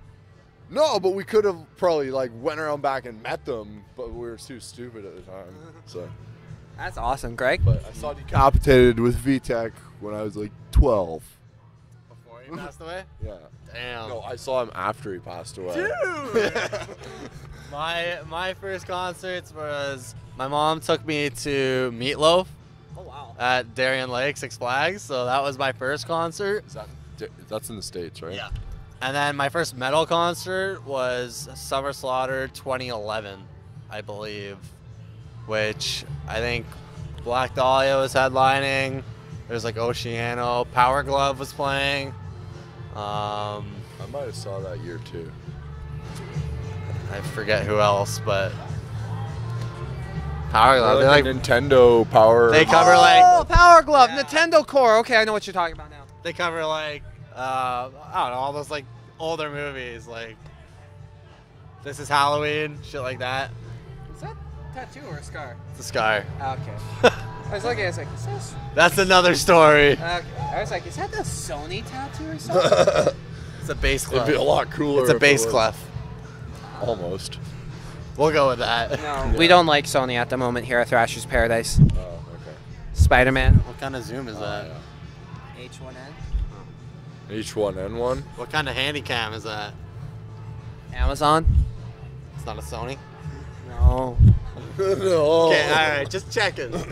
no, but we could have probably like went around back and met them, but we were too stupid at the time. So, That's awesome, Greg. but I saw decapitated with Vitek when I was like 12. Before he passed away? Yeah. Damn. No, I saw him after he passed away. Dude. [laughs] My my first concerts was my mom took me to Meatloaf Oh wow. At Darien Lake Six Flags, so that was my first concert. Is that, that's in the states, right? Yeah. And then my first metal concert was Summer Slaughter 2011, I believe, which I think Black Dahlia was headlining. There was like Oceano, Power Glove was playing. Um, I might have saw that year too. I forget who else, but Power Glove. They like like Nintendo Power. They cover oh, like Power Glove, Yeah. Nintendo Core. Okay, I know what you're talking about now. they cover like uh, I don't know all those like older movies like This is Halloween, shit like that. Is that tattoo or a scar? It's a scar. Okay. [laughs] I was looking. I was like, is this? That's another story. Okay. I was like, is that the Sony tattoo or [laughs] something? It's a bass clef. It'd be a lot cooler. It's a if it bass was- clef. Almost. We'll go with that. no, we don't like Sony at the moment here at Thrasher's Paradise. Oh, okay. Spider-Man. What kind of zoom is that? Oh, H1N. yeah. H1N1. What kind of handy cam is that? Amazon. It's not a Sony. No. [laughs] no. Okay, all right, just checking. [laughs]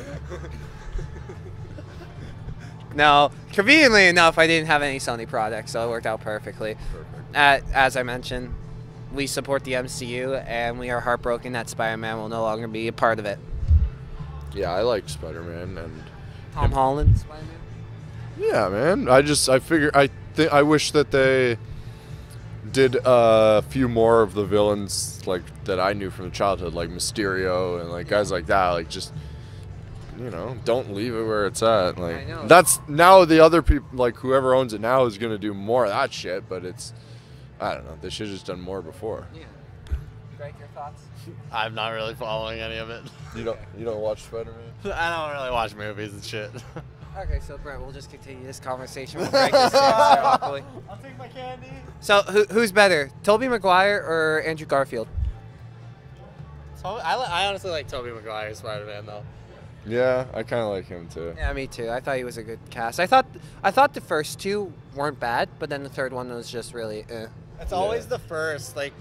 No. Conveniently enough, I didn't have any Sony products, so it worked out perfectly. Perfect. Uh, as I mentioned, we support the MCU, and we are heartbroken that Spider-Man will no longer be a part of it. Yeah, I like Spider-Man and Tom Holland. Spider-Man. yeah, man. I just I figure I think I wish that they did a few more of the villains like that I knew from childhood, like Mysterio and like guys like that. Like just you know, don't leave it where it's at. Like I know. that's now the other people, like whoever owns it now, is gonna do more of that shit. But it's, I don't know. They should have just done more before. Yeah. Greg, your thoughts? [laughs] I'm not really following any of it. You don't, you don't watch Spider Man? [laughs] I don't really watch movies and shit. [laughs] Okay, so Brett, we'll just continue this conversation. We'll break this down so. I'll take my candy. So, who, who's better, Tobey Maguire or Andrew Garfield? I, I honestly like Tobey Maguire Spider-Man though. Yeah, I kind of like him too. Yeah, me too. I thought he was a good cast. I thought I thought the first two weren't bad, but then the third one was just really. Eh. It's Yeah. always the first, like,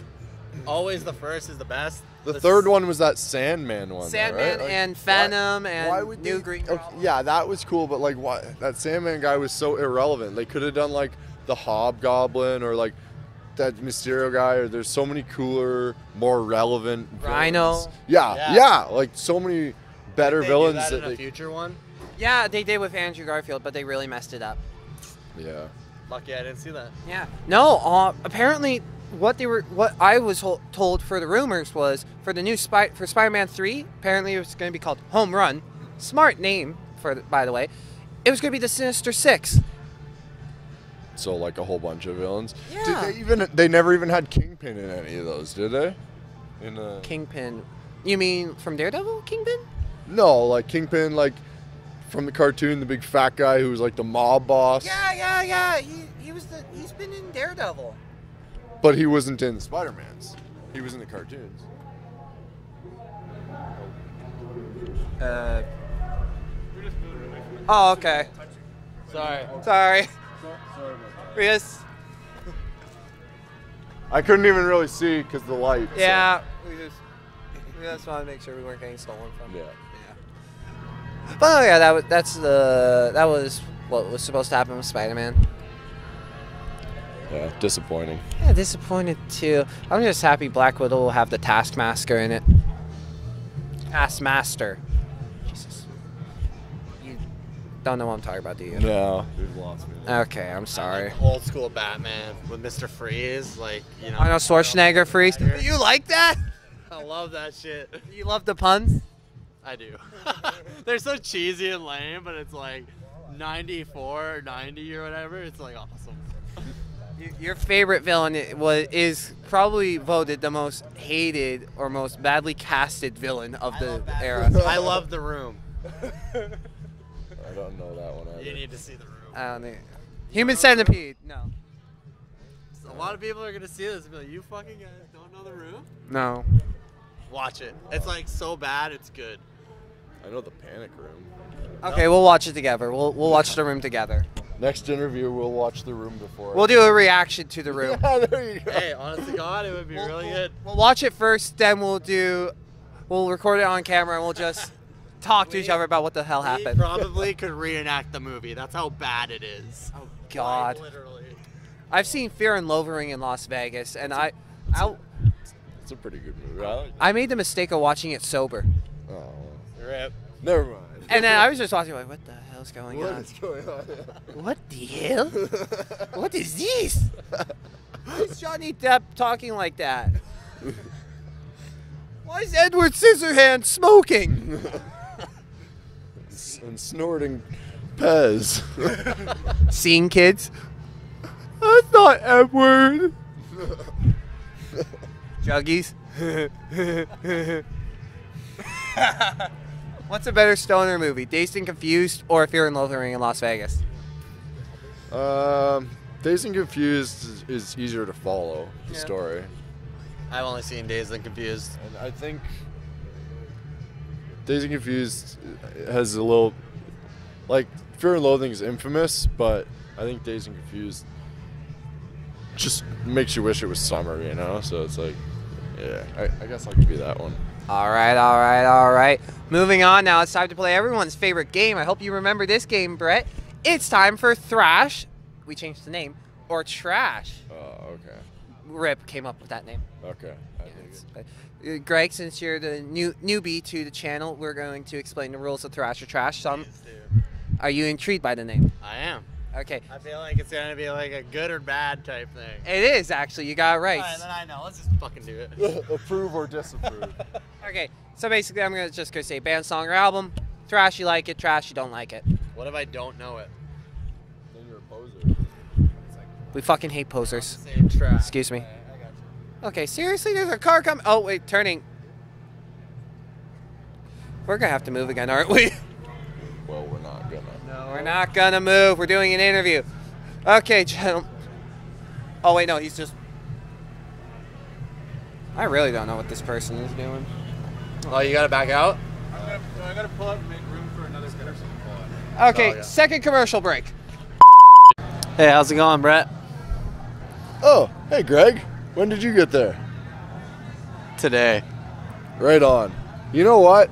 always the first is the best. The This- third one was that Sandman one. though, Sandman right? Like, and why- Phantom and why would New they- Green. okay, Goblin. yeah, that was cool, but like, why that Sandman guy was so irrelevant. They could have done like the Hobgoblin or like that Mysterio guy. Or there's so many cooler, more relevant. Rhino. villains. Yeah, Yeah. yeah, like so many better They do villains that that, in a future one. Yeah, they did with Andrew Garfield, but they really messed it up. Yeah. Lucky I didn't see that. Yeah. No. Uh, apparently, what they were, what I was hol- told for the rumors was for the new spy for Spider-Man Three. Apparently, it was going to be called Home Run. Smart name for, the, by the way. It was going to be the Sinister Six. So like a whole bunch of villains. Yeah. Did they even? They never even had Kingpin in any of those, did they? In uh, Kingpin. You mean from Daredevil, Kingpin? no, like Kingpin, like from the cartoon, the big fat guy who was like the mob boss. Yeah, yeah, yeah. He, he was the. He's been in Daredevil. But he wasn't in Spider Man's. He was in the cartoons. Uh. Oh, okay. Sorry. Sorry. Yes. I couldn't even really see because the light. so- Yeah. We just. We just wanted to make sure we weren't getting stolen from. Yeah. Yeah. But oh, yeah, that was that's the that was what was supposed to happen with Spider-Man. Yeah. Disappointing. Yeah, disappointed too. I'm just happy Black Widow will have the Taskmaster in it. Taskmaster. Jesus. You don't know what I'm talking about, do you? No. We've lost me. Okay, I'm sorry. Like old school Batman with Mr. Freeze, like you know. Arnold Schwarzenegger freeze. You like that? [laughs] I love that shit. You love the puns? I do. [laughs] They're so cheesy and lame, but it's like 94 or 90 or whatever. It's like awesome. Your favorite villain was is probably voted the most hated or most badly casted villain of the era. I love the room. [laughs] I don't know that one either. You need to see the room. I don't know. Human Centipede. No. A lot of people are gonna see this and be like, "You fucking guys don't know the room." No. Watch it. It's like so bad, it's good. I know the Panic Room. Okay, we'll watch it together. We'll we'll watch the room together. Next interview, we'll watch the room before. We'll do a reaction to the [laughs] room. Yeah, there you go. Hey, honest to God, it would be We'll- really we'll- good. We'll watch it first, then we'll do, we'll record it on camera, and we'll just talk to each other about what the hell We happened. probably could reenact the movie. That's how bad it is. Oh God, Like, literally. I've seen Fear and Loathing in Las Vegas, and I, I, It's a pretty good movie. I like I made the mistake of watching it sober, Oh, Rip. never mind. and then I was just watching like, what the hell's going What on? is going on? [laughs] What the hell? [laughs] what is this? Why is Johnny Depp talking like that? [laughs] Why is Edward Scissorhands smoking? and snorting Pez. Seeing kids. That's not Edward. Juggies. What's a better stoner movie, Dazed and Confused or Fear and Loathing in Las Vegas? um, Dazed and Confused is, is easier to follow the Yeah. story, I've only seen Dazed and Confused. and I think Dazed and Confused has a little like Fear and Loathing is infamous, but I think Dazed and Confused just makes you wish it was summer, you know. So it's like, yeah, I, I guess I'll give you that one. All right, all right, all right. Moving on now, it's time to play everyone's favorite game. I hope you remember this game, Brett. It's time for Thrash. We changed the name. Or Trash. Oh, okay, Rip came up with that name. okay. It. Uh, Greg, since you're the new newbie to the channel, we're going to explain the rules of Thrash or Trash. Some, are you intrigued by the name? I am. Okay, I feel like it's gonna be like a good or bad type thing. it is actually. You got it right. Alright, then I know. Let's just fucking do it. [laughs] Approve or disapprove? [laughs] Okay, so basically, I'm gonna just gonna say band, song, or album. Trash, you like it. Trash, you don't like it. What if I don't know it? Then you're a poser. We fucking hate posers. Trash. Excuse me. Okay, seriously, there's a car coming. Oh wait, turning. We're gonna have to move again, aren't we? [laughs] Well, we're not gonna. No, we're not gonna move. We're doing an interview. Okay, gentlemen. Oh wait, no, he's just. I really don't know what this person is doing. Oh, you gotta back out? I gotta pull up and make room for another person to pull up. Okay, Oh, yeah. second commercial break. Hey, how's it going, Brett? Oh, hey, Greg. When did you get there? Today. Right on. You know what?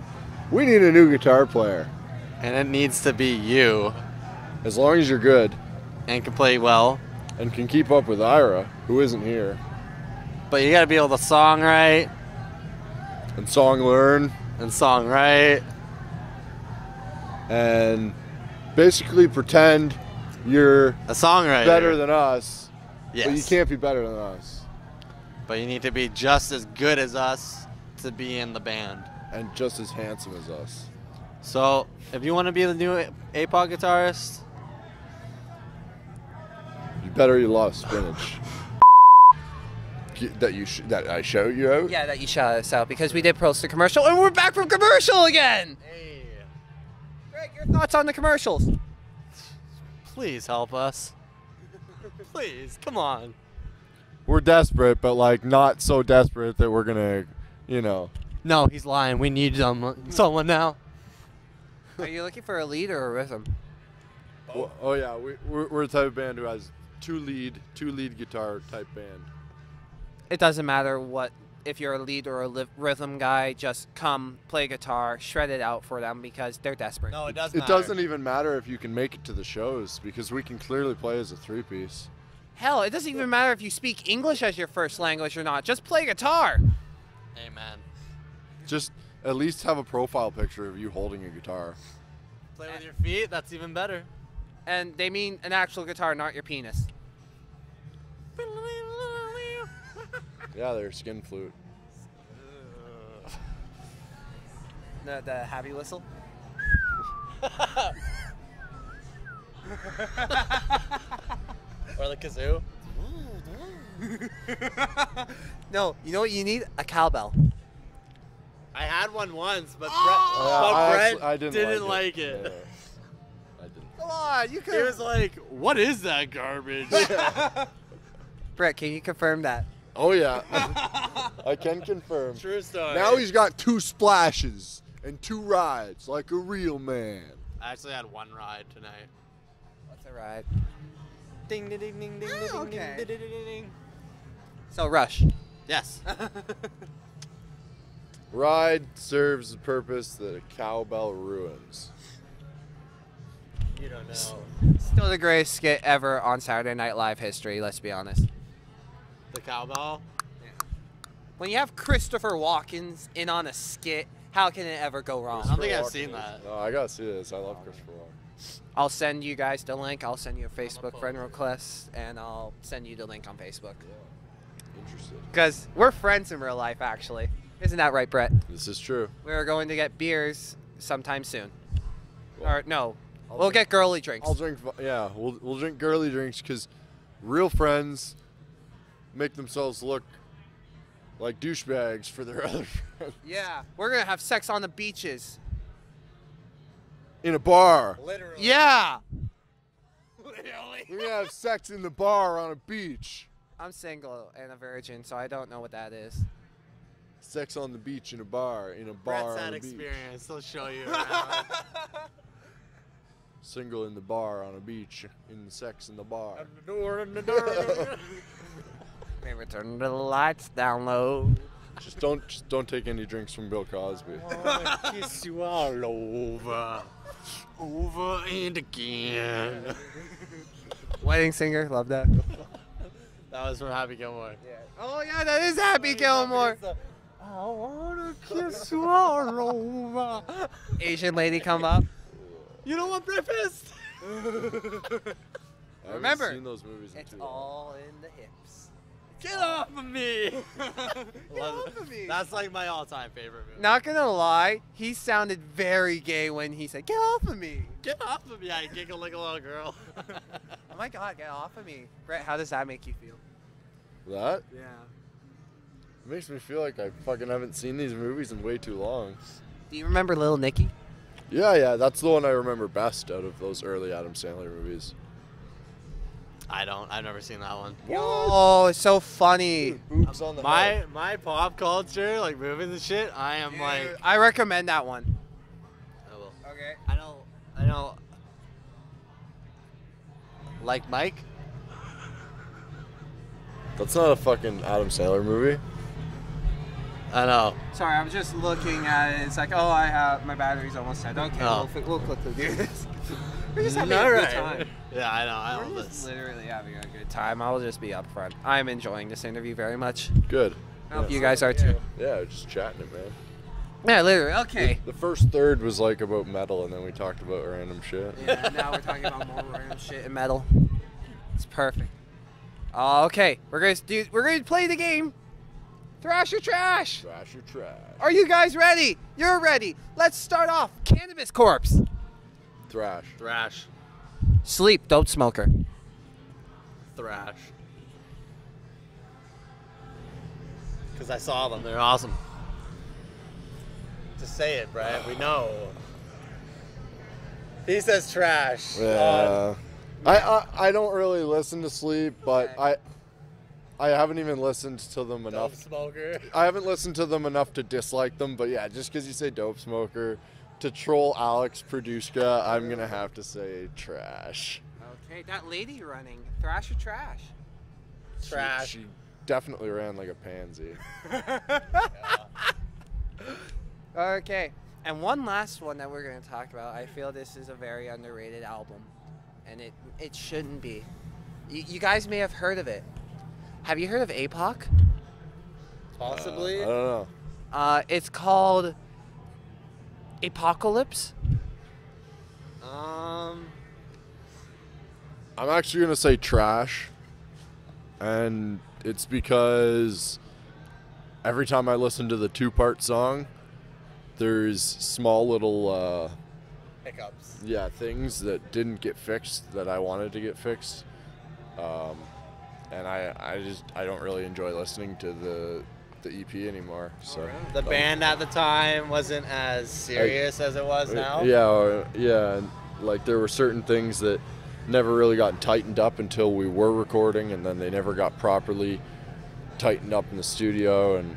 We need a new guitar player. And it needs to be you As long as you're good and can play well. and can keep up with Ira, who isn't here, But you gotta be able to song right and song learn, and song right. and basically pretend you're A songwriter. better than us, yes. but you can't be better than us. But you need to be just as good as us to be in the band. And just as handsome as us. So, if you want to be the new Aepoch guitarist, You better eat a lot of spinach. [laughs] that you sh- that I show you out. Yeah, that you shout us out because we did post a commercial and we're back from commercial again. hey, Greg, your thoughts on the commercials? please help us. please, come on. We're desperate, but like not so desperate that we're gonna, you know. No, he's lying. We need someone, someone now. Are you looking for a lead or a rhythm? Oh, oh yeah, we, we're, we're the type of band who has two lead, two lead guitar type band. It doesn't matter what if you're a lead or a li- rhythm guy. Just come play guitar, shred it out for them because they're desperate. No, it doesn't. It doesn't even matter if you can make it to the shows because we can clearly play as a three piece. Hell, it doesn't even matter if you speak English as your first language or not. Just play guitar. Amen. Just at least have a profile picture of you holding a guitar. Play with your feet. That's even better. And they mean an actual guitar, not your penis. Yeah, they're skin flute. [laughs] The, the happy whistle. Or the kazoo. [laughs] No, you know what you need? A cowbell. I had one once, but Brett, Oh! but I Brett actually- I didn't, didn't like like it. Yeah, I didn't. Come on, you could. He was like, "What is that garbage?" [laughs] [laughs] Brett, can you confirm that? Oh yeah, [laughs] I can confirm. True story. Now he's got two splashes and two rides like a real man. I actually had one ride tonight. That's a ride. Ding ding ding ding ding Oh, ding okay. ding ding ding ding. So Rush. Yes. Ride serves the purpose that a cowbell ruins. you don't know. Still the greatest skit ever on Saturday Night Live history, let's be honest. The cowbell. When you have Christopher Walken's in on a skit, how can it ever go wrong? I don't think I've seen that. No, I gotta see this. I love Christopher Walken. I'll send you guys the link. I'll send you a Facebook friend request, and I'll send you the link on Facebook. Yeah. Interested. Because we're friends in real life, actually. Isn't that right, Brett? This is true. We're going to get beers sometime soon. Well, or no, I'll we'll drink- get girly drinks. I'll drink. Yeah, we'll we'll drink girly drinks because real friends make themselves look like douchebags for their [laughs] other friends yeah, we're gonna have sex on the beaches. in a bar. Literally. Yeah. We're gonna have sex in the bar on a beach. I'm single and a virgin, so I don't know what that is. Sex on the beach in a bar in a Brett's bar on had a beach. experience. He'll show you. [laughs] around. Single in the bar on a beach in the sex in the bar. the door and the door. Maybe [laughs] turn the lights down low. just don't just don't take any drinks from Bill Cosby. kiss you all over, over and again. Wedding singer, love that. [laughs] That was from Happy Gilmore. Oh yeah, that is Happy Gilmore. I wanna kiss you all over. Asian lady come up. You don't want breakfast? [laughs] I Remember, seen those movies It's too long. all in the hips. Get off of me! [laughs] [laughs] Get off of me. That's like my all-time favorite movie. Not gonna lie, he sounded very gay when he said, "Get off of me." Get off of me! I giggle like a little girl. Oh my God, get off of me, Brett. How does that make you feel? That Yeah. Makes me feel like I fucking haven't seen these movies in way too long. Do you remember Little Nicky? Yeah, yeah, that's the one I remember best out of those early Adam Sandler movies. I don't. I've never seen that one. Oh, it's so funny. Boobs on the My head. my pop culture, like movies and shit. I am like. I recommend that one. I will. Okay. I know. I know. Like Mike. That's not a fucking Adam Sandler movie. I know. Sorry, I'm just looking at it. It's like, oh, I have my battery's almost dead. Okay, Oh. we'll, we'll quickly do this. [laughs] We're just having All a good right. time. Yeah, I know. I We're just this. literally having a good time. I'll just be upfront. I'm enjoying this interview very much. Good. I hope you guys are too. Yeah, just chatting it, man. Yeah, literally. Okay. The first third was like about metal, and then we talked about random shit. Yeah, now we're talking about more random shit and metal. It's perfect. Uh, okay, we're gonna do. We're gonna play the game. Thrash or trash. Trash or trash? Are you guys ready? You're ready. Let's start off. Cannabis corpse. Thrash. Thrash. Sleep. Dope smoker. Thrash. Because I saw them. They're awesome. Just say it, Brad. We know. He says trash. Yeah. I, I I don't really listen to Sleep, but I I haven't even listened to them enough. Dope enough. smoker. [laughs] I haven't listened to them enough to dislike them, but yeah, just because you say dope smoker, to troll Alex Produska, I'm gonna have to say trash. Okay, that lady running. Thrash or trash? She- Trash. She, definitely ran like a pansy. [laughs] Okay, and one last one that we're gonna talk about. I feel this is a very underrated album, and it it shouldn't be. You, you guys may have heard of it. Have you heard of Aepoch? Possibly. I don't know. Uh, it's called Apocalypse. um. I'm actually gonna say trash, and it's because every time I listen to the two-part song, there's small little uh, Hiccups. yeah things that didn't get fixed that I wanted to get fixed, um, and I I just I don't really enjoy listening to the the EP anymore. So The band at the time wasn't as serious as it was now. Yeah, yeah. Like there were certain things that never really got tightened up until we were recording, and then they never got properly tightened up in the studio. And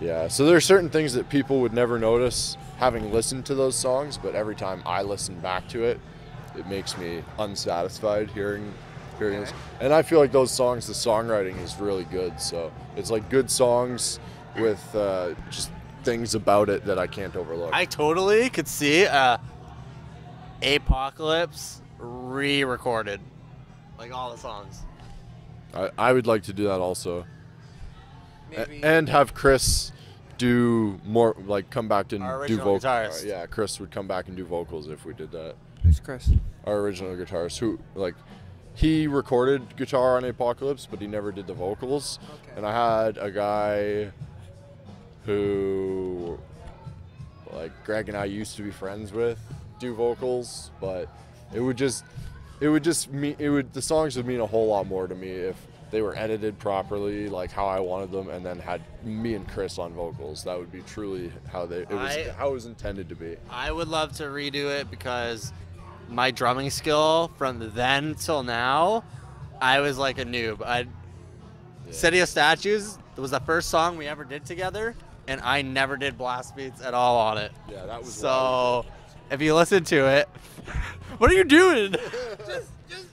yeah, so there are certain things that people would never notice having listened to those songs, but every time I listen back to it, it makes me unsatisfied hearing hearing Okay. And I feel like those songs, the songwriting is really good. So it's like good songs with uh, just things about it that I can't overlook. I totally could see uh, Apocalypse re-recorded, like all the songs. I, I would like to do that also, A- Maybe. and have Chris do more, like come back and Our do vocals. guitarist. yeah, Chris would come back and do vocals if we did that. Who's Chris? Our original guitarist, who like, he recorded guitar on Apocalypse, but he never did the vocals. Okay. And I had a guy who, like Greg and I used to be friends with, do vocals, but it would just, it would just mean it would the songs would mean a whole lot more to me if they were edited properly, like how I wanted them, and then had me and Chris on vocals. That would be truly how they it was I- how it was intended to be. I would love to redo it because my drumming skill from then till now, I was like a noob. I City of Statues was the first song we ever did together, and I never did blast beats at all on it. Yeah, that was So, if you listen to it, [laughs] what are you doing? [laughs] Just, just,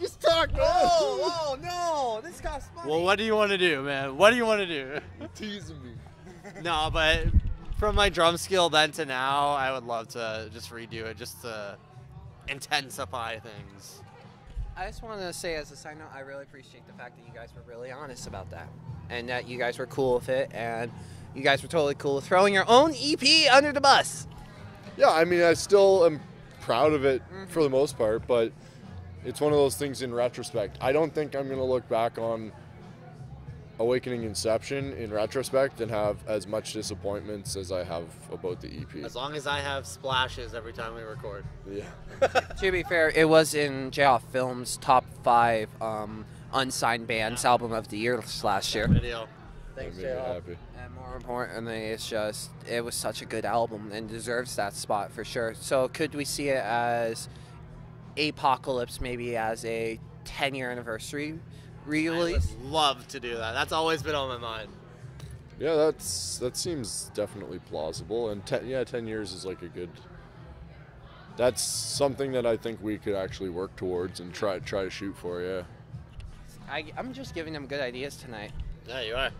just talk. Oh, oh no! This got funny. well, what do you want to do, man? What do you want to do? You're teasing me. [laughs] no, but from my drum skill then to now, I would love to just redo it, just to intensify things. I just want to say, as a side note, I really appreciate the fact that you guys were really honest about that, and that you guys were cool with it, and you guys were totally cool with throwing your own EP under the bus. Yeah, I mean, I still am proud of it mm-hmm. for the most part, but it's one of those things in retrospect. I don't think I'm going to look back on Awakening Inception in retrospect and have as much disappointments as I have about the EP. As long as I have splashes every time we record. Yeah. [laughs] To be fair, it was in J Off Films top five um, unsigned bands album of the year last year. Video. That Thanks, made me J-Hop. happy. And more importantly, it's just it was such a good album and deserves that spot for sure. So could we see it as Apocalypse maybe as a 10 year anniversary I release? would love to do that. That's always been on my mind. Yeah, that's that seems definitely plausible. And ten, yeah, ten years is like a good. That's something that I think we could actually work towards and try try to shoot for. Yeah. I, I'm just giving them good ideas tonight. Yeah, you are.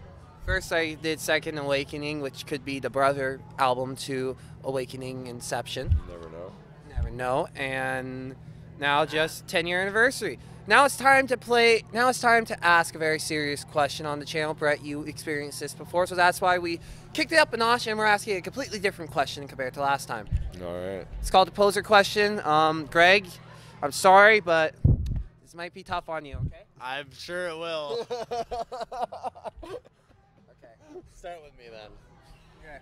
First, I did Second Awakening, which could be the brother album to Awakening Inception. You never know. Never know. And now just 10 year anniversary. Now it's time to play. Now it's time to ask a very serious question on the channel. Brett, you experienced this before, so that's why we kicked it up a notch and we're asking a completely different question compared to last time. All right. It's called the poser question. Um, Greg, I'm sorry, but this might be tough on you, okay? I'm sure it will. [laughs] Okay. Start with me then. Okay.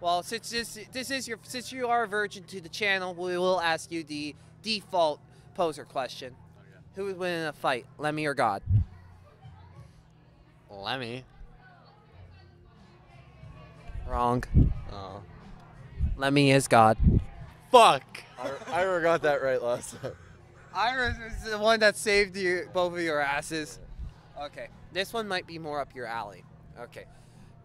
Well, since this this is your since you are a virgin to the channel, we will ask you the default poser question. Who would win in a fight, Lemmy or God? Lemmy. Wrong. Oh. Lemmy is God. Fuck. I, I got that right last time. Iris is the one that saved you both of your asses. Okay, this one might be more up your alley. Okay,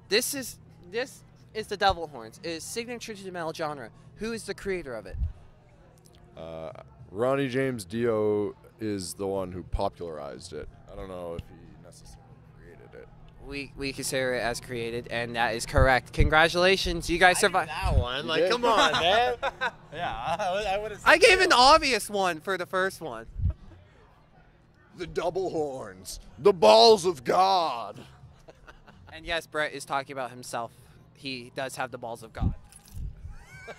this is this is the Devil Horns. It is signature to the metal genre. Who is the creator of it? Uh, Ronnie James Dio is the one who popularized it. I don't know if he necessarily created it. We we consider it as created, and that is correct. Congratulations, you guys survived. that one. Like, did? come on, [laughs] man. yeah, I would have. I gave an obvious one for the first one. The double horns, the balls of God. And yes, Brett is talking about himself. He does have the balls of God.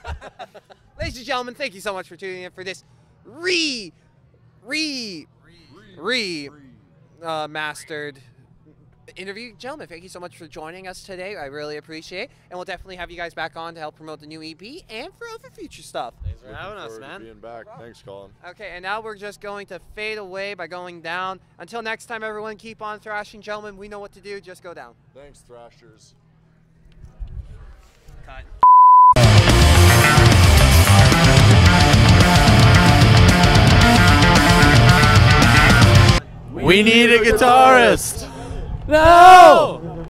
[laughs] Ladies and gentlemen, thank you so much for tuning in for this re, re, re, uh, mastered interview. Gentlemen, thank you so much for joining us today. I really appreciate it. And we'll definitely have you guys back on to help promote the new EP and for other future stuff. Thanks for Looking having us, man. Being back. Thanks, Colin. Okay, and now we're just going to fade away by going down. Until next time, everyone, keep on thrashing. Gentlemen, we know what to do. Just go down. Thanks, Thrashers. Cut. We need a guitarist. No.